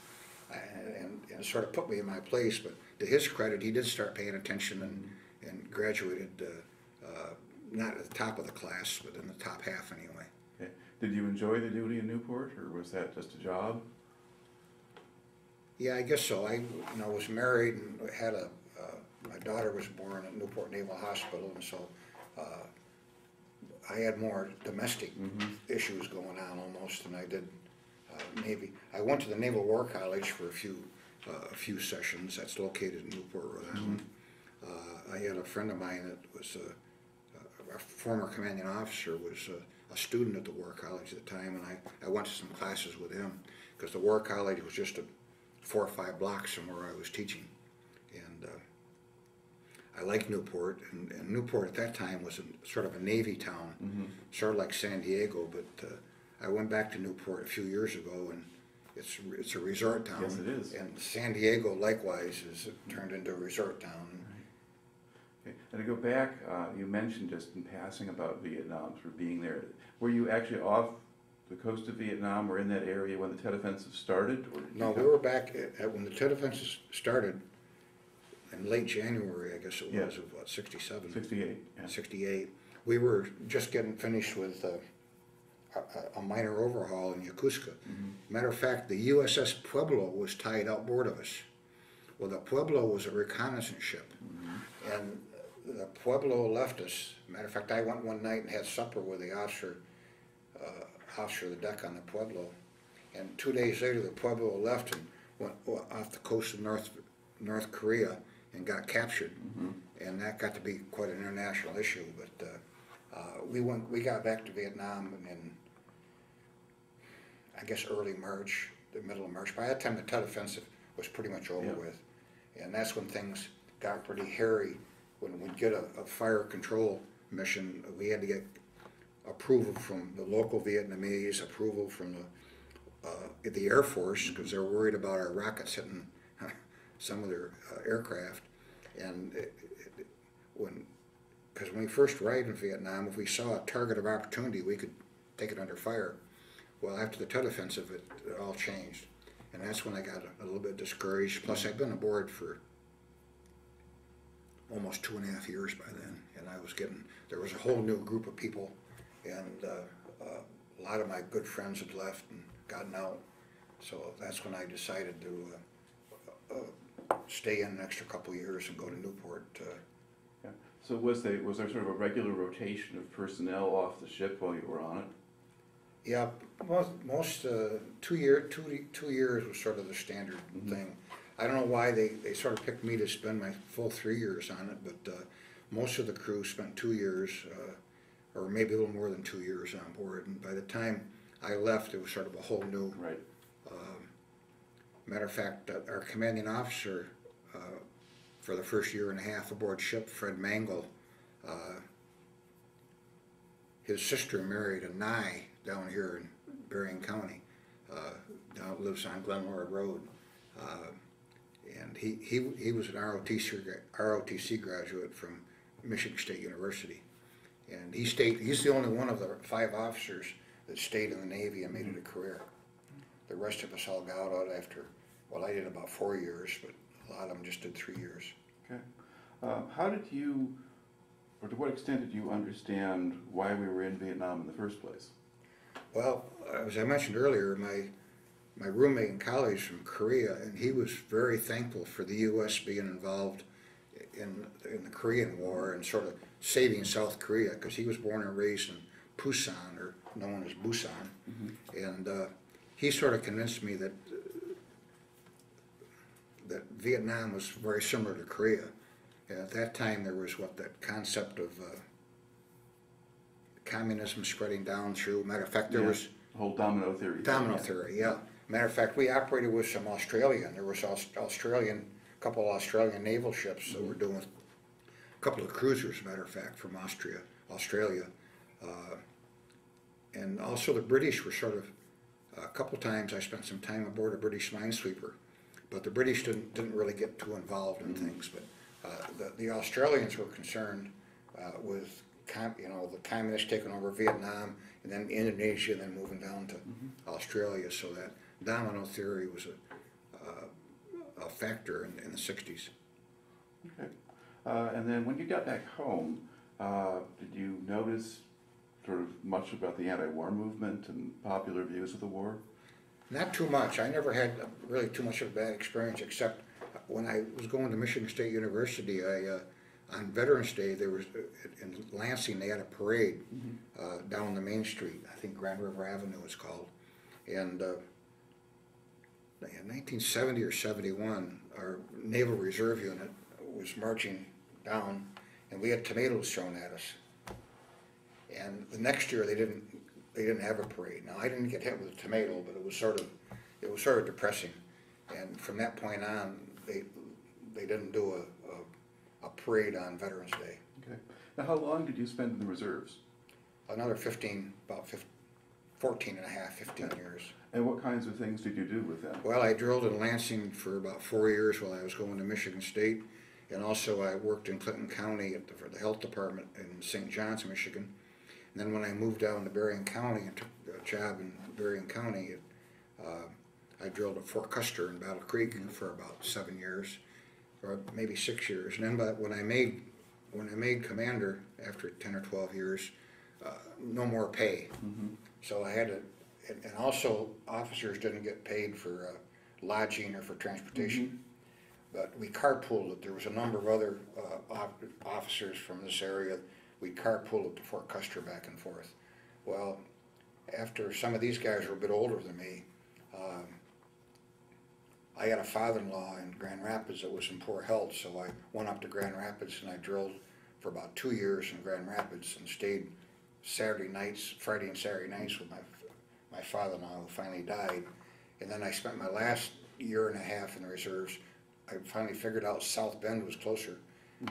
And, and sort of put me in my place, but to his credit, he did start paying attention and, and graduated, uh, uh, not at the top of the class, but in the top half anyway. Okay. Did you enjoy the duty in Newport, or was that just a job? Yeah, I guess so. I, you know, was married and had a, uh, my daughter was born at Newport Naval Hospital, and so, uh, I had more domestic issues going on almost than I did, uh, Navy. I went to the Naval War College for a few, uh, a few sessions, that's located in Newport, Rhode Island. Uh, I had a friend of mine that was a, a former commanding officer, was a, a student at the War College at the time, and I, I went to some classes with him, because the War College was just a four or five blocks from where I was teaching. I liked Newport, and, and Newport at that time was a, sort of a Navy town, sort of like San Diego, but uh, I went back to Newport a few years ago, and it's, it's a resort town. Yes, it is. And San Diego likewise is turned into a resort town. Okay. And to go back, uh, you mentioned just in passing about Vietnam through being there. Were you actually off the coast of Vietnam or in that area when the Tet Offensive started? or No, we were back at, at when the Tet Offensive started. In late January, I guess it Yeah. was, of what, sixty-seven? Sixty-eight, yeah. 68. We were just getting finished with uh, a, a- a minor overhaul in Yokosuka. Matter of fact, the USS Pueblo was tied outboard of us. Well, the Pueblo was a reconnaissance ship. And the Pueblo left us. Matter of fact, I went one night and had supper with the officer, uh, officer of the deck on the Pueblo. And two days later, the Pueblo left and went o- off the coast of North, North Korea and got captured. And that got to be quite an international issue, but, uh, uh, we went, we got back to Vietnam in, I guess, early March, the middle of March. By that time, the Tet Offensive was pretty much over Yeah. with. And that's when things got pretty hairy. When we'd get a, a fire control mission, we had to get approval from the local Vietnamese, approval from the, uh, the Air Force, because they're worried about our rockets hitting some of their uh, aircraft. And it, it, when, because when we first arrived in Vietnam, if we saw a target of opportunity, we could take it under fire. Well, after the Tet Offensive, it, it all changed. And that's when I got a, a little bit discouraged. Plus, I've been aboard for almost two and a half years by then. And I was getting, there was a whole new group of people. And uh, uh, a lot of my good friends had left and gotten out. So that's when I decided to uh, uh, stay in an extra couple of years and go to Newport. Uh, Yeah. So was they, was there sort of a regular rotation of personnel off the ship while you were on it? Yeah, most, most, uh, two year, two, two years was sort of the standard thing. I don't know why they, they sort of picked me to spend my full three years on it, but, uh, most of the crew spent two years, uh, or maybe a little more than two years on board, and by the time I left, it was sort of a whole new, Right. Matter of fact, our commanding officer, uh, for the first year and a half aboard ship, Fred Mangle, uh, his sister married a Nye down here in Berrien County, uh, down, lives on Glenmore Road. Uh, and he, he, he was an ROTC, ROTC graduate from Michigan State University. And he stayed, he's the only one of the five officers that stayed in the Navy and made it a career. The rest of us all got out after, well, I did about four years, but a lot of them just did three years. Okay. Uh, how did you, or to what extent did you understand why we were in Vietnam in the first place? Well, as I mentioned earlier, my, my roommate in college from Korea, and he was very thankful for the U.S. being involved in, in the Korean War and sort of saving South Korea, because he was born and raised in Busan, or known as Busan. And uh, he sort of convinced me that, that Vietnam was very similar to Korea. And at that time, there was what, that concept of uh, communism spreading down through, matter of fact, there Yeah. was The whole domino theory. Domino Yeah. theory, yeah. Matter of fact, we operated with some Australian, there was Aus- Australian, couple Australian naval ships that were doing, a couple of cruisers, matter of fact, from Austria, Australia. Uh, And also the British were sort of, a couple times I spent some time aboard a British minesweeper. But the British didn't, didn't really get too involved in things, but, uh, the, the Australians were concerned, uh, with com, you know, the communists taking over Vietnam and then Indonesia and then moving down to Australia, so that domino theory was a, uh, a factor in, in the sixties. Okay. Uh, and then when you got back home, uh, did you notice sort of much about the anti-war movement and popular views of the war? Not too much. I never had really too much of a bad experience, except when I was going to Michigan State University, I, uh, on Veterans Day, there was, uh, in Lansing, they had a parade, uh, down the main street, I think Grand River Avenue was called. And, uh, in nineteen seventy or seventy-one, our Naval Reserve Unit was marching down, and we had tomatoes thrown at us. And the next year, they didn't, they didn't have a parade. Now, I didn't get hit with a tomato, but it was sort of, it was sort of depressing. And from that point on, they, they didn't do a, a, a parade on Veterans Day. Okay. Now, how long did you spend in the reserves? Another fifteen, about fif- fourteen and a half, fifteen years. And what kinds of things did you do with them? Well, I drilled in Lansing for about four years while I was going to Michigan State. And also I worked in Clinton County at the, for the health department in St. John's, Michigan. And then when I moved down to Berrien County and took a job in Berrien County, uh, I drilled at Fort Custer in Battle Creek for about seven years. or maybe six years. And then, but when I made, when I made commander after ten or twelve years, uh, no more pay. So I had to, and, and also officers didn't get paid for uh, lodging or for transportation. But we carpooled it. There was a number of other uh, officers from this area. We carpooled it to Fort Custer back and forth. Well, after some of these guys were a bit older than me, um, I had a father-in-law in Grand Rapids that was in poor health, so I went up to Grand Rapids and I drilled for about two years in Grand Rapids and stayed Saturday nights, Friday and Saturday nights with my, my father-in-law who finally died. And then I spent my last year and a half in the reserves. I finally figured out South Bend was closer.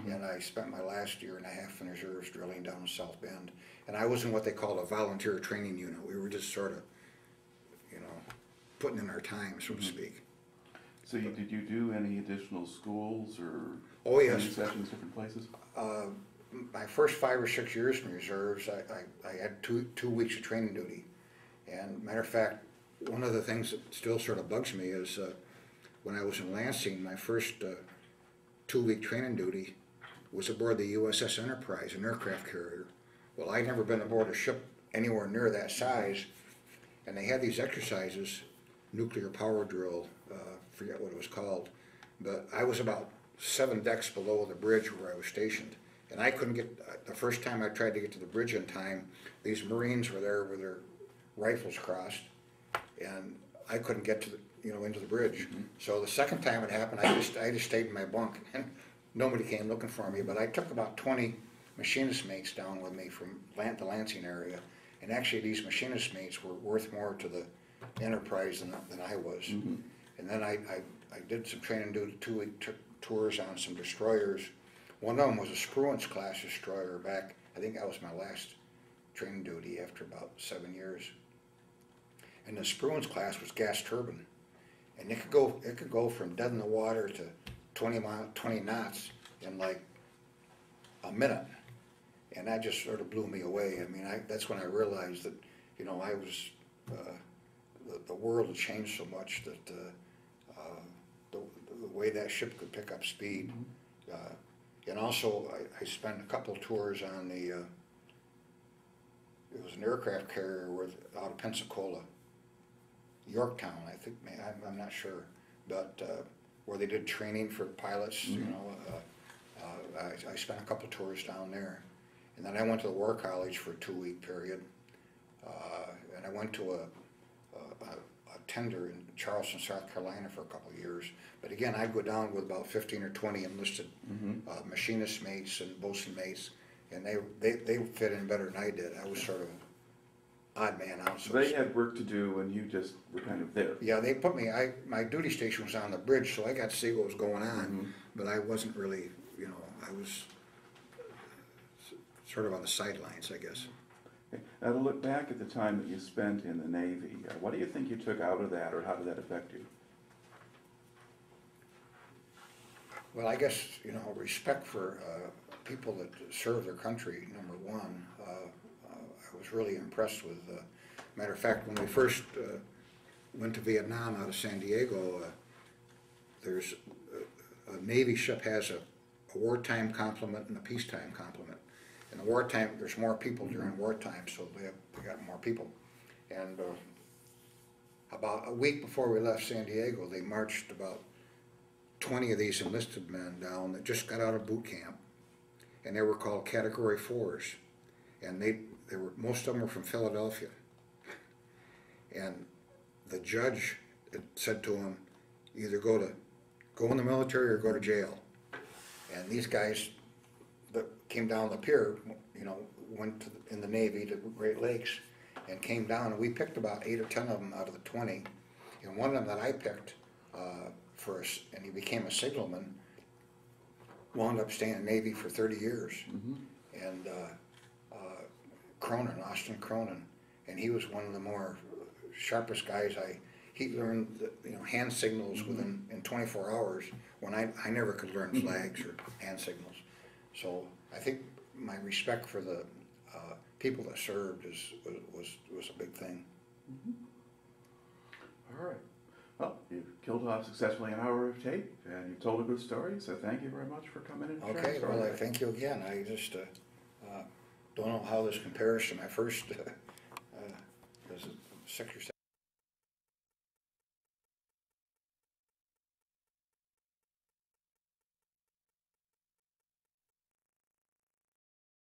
And I spent my last year and a half in reserves drilling down in South Bend. And I was in what they called a volunteer training unit. We were just sort of, you know, putting in our time, so to speak. So you, did you do any additional schools or? Oh, yes. Sessions, different places? Uh, my first five or six years in reserves, I, I, I had two, two weeks of training duty. And matter of fact, one of the things that still sort of bugs me is, uh, when I was in Lansing, my first, uh, two-week training duty was aboard the USS Enterprise, an aircraft carrier. Well, I'd never been aboard a ship anywhere near that size, and they had these exercises, nuclear power drill, uh, forget what it was called. But I was about seven decks below the bridge where I was stationed. And I couldn't get, uh, the first time I tried to get to the bridge in time, these Marines were there with their rifles crossed. And I couldn't get to the, you know, into the bridge. Mm-hmm. So the second time it happened, I just, I just stayed in my bunk and nobody came looking for me. But I took about twenty machinist mates down with me from Lan- the Lansing area. And actually, these machinist mates were worth more to the enterprise than, than I was. Mm-hmm. And then I, I, I did some training, do two-week t- tours on some destroyers. One of them was a Spruance class destroyer back, I think that was my last training duty after about seven years. And the Spruance class was gas turbine. And it could go, it could go from dead in the water to twenty mile, twenty knots in like a minute. And that just sort of blew me away. I mean, I, that's when I realized that, you know, I was, uh, the, the world had changed so much that, uh, uh, the, the way that ship could pick up speed. Uh, and also, I, I spent a couple tours on the, uh, it was an aircraft carrier with, out of Pensacola, Yorktown, I think, may- I'm, I'm not sure, but, uh, where they did training for pilots, you know, uh, uh, I, I spent a couple tours down there. And then I went to the War College for a two-week period, uh, and I went to a, a, a tender in Charleston, South Carolina for a couple of years. But again, I'd go down with about fifteen or twenty enlisted, uh, machinist mates and bosun mates, and they, they, they fit in better than I did. I was sort of odd man out, so to they speak. had work to do and you just were kind of there? Yeah, they put me, I, my duty station was on the bridge, so I got to see what was going on, but I wasn't really, you know, I was s- sort of on the sidelines, I guess. Now to look back at the time that you spent in the Navy, uh, what do you think you took out of that or how did that affect you? Well, I guess, you know, respect for uh, people that serve their country, number one. Uh, I was really impressed with, uh, matter of fact, when we first uh, went to Vietnam out of San Diego, uh, there's, uh, a Navy ship has a a wartime complement and a peacetime complement. In the wartime, there's more people during wartime, so they have, they got more people. And uh, about a week before we left San Diego, they marched about twenty of these enlisted men down that just got out of boot camp, and they were called Category Fours, and they they were most of them were from Philadelphia, and the judge had said to them, either go to go in the military or go to jail, and these guys that came down the pier, you know, went to, in the Navy to the Great Lakes, and came down, and we picked about eight or ten of them out of the twenty, and one of them that I picked uh, for us, and he became a signalman, wound up staying in the Navy for thirty years. And uh, uh, Cronin, Austin Cronin, and he was one of the more sharpest guys I. He learned the, you know hand signals mm-hmm. within in 24 hours when I, I never could learn mm-hmm. flags or hand signals. So I think my respect for the uh, people that served is was was, was a big thing. Mm -hmm. All right. Well, you've killed off successfully an hour of tape, and you've told a good story. So thank you very much for coming in. Okay. Well, I thank you again. I just. Uh, don't know how this compares to my first, uh, uh, was it six or seven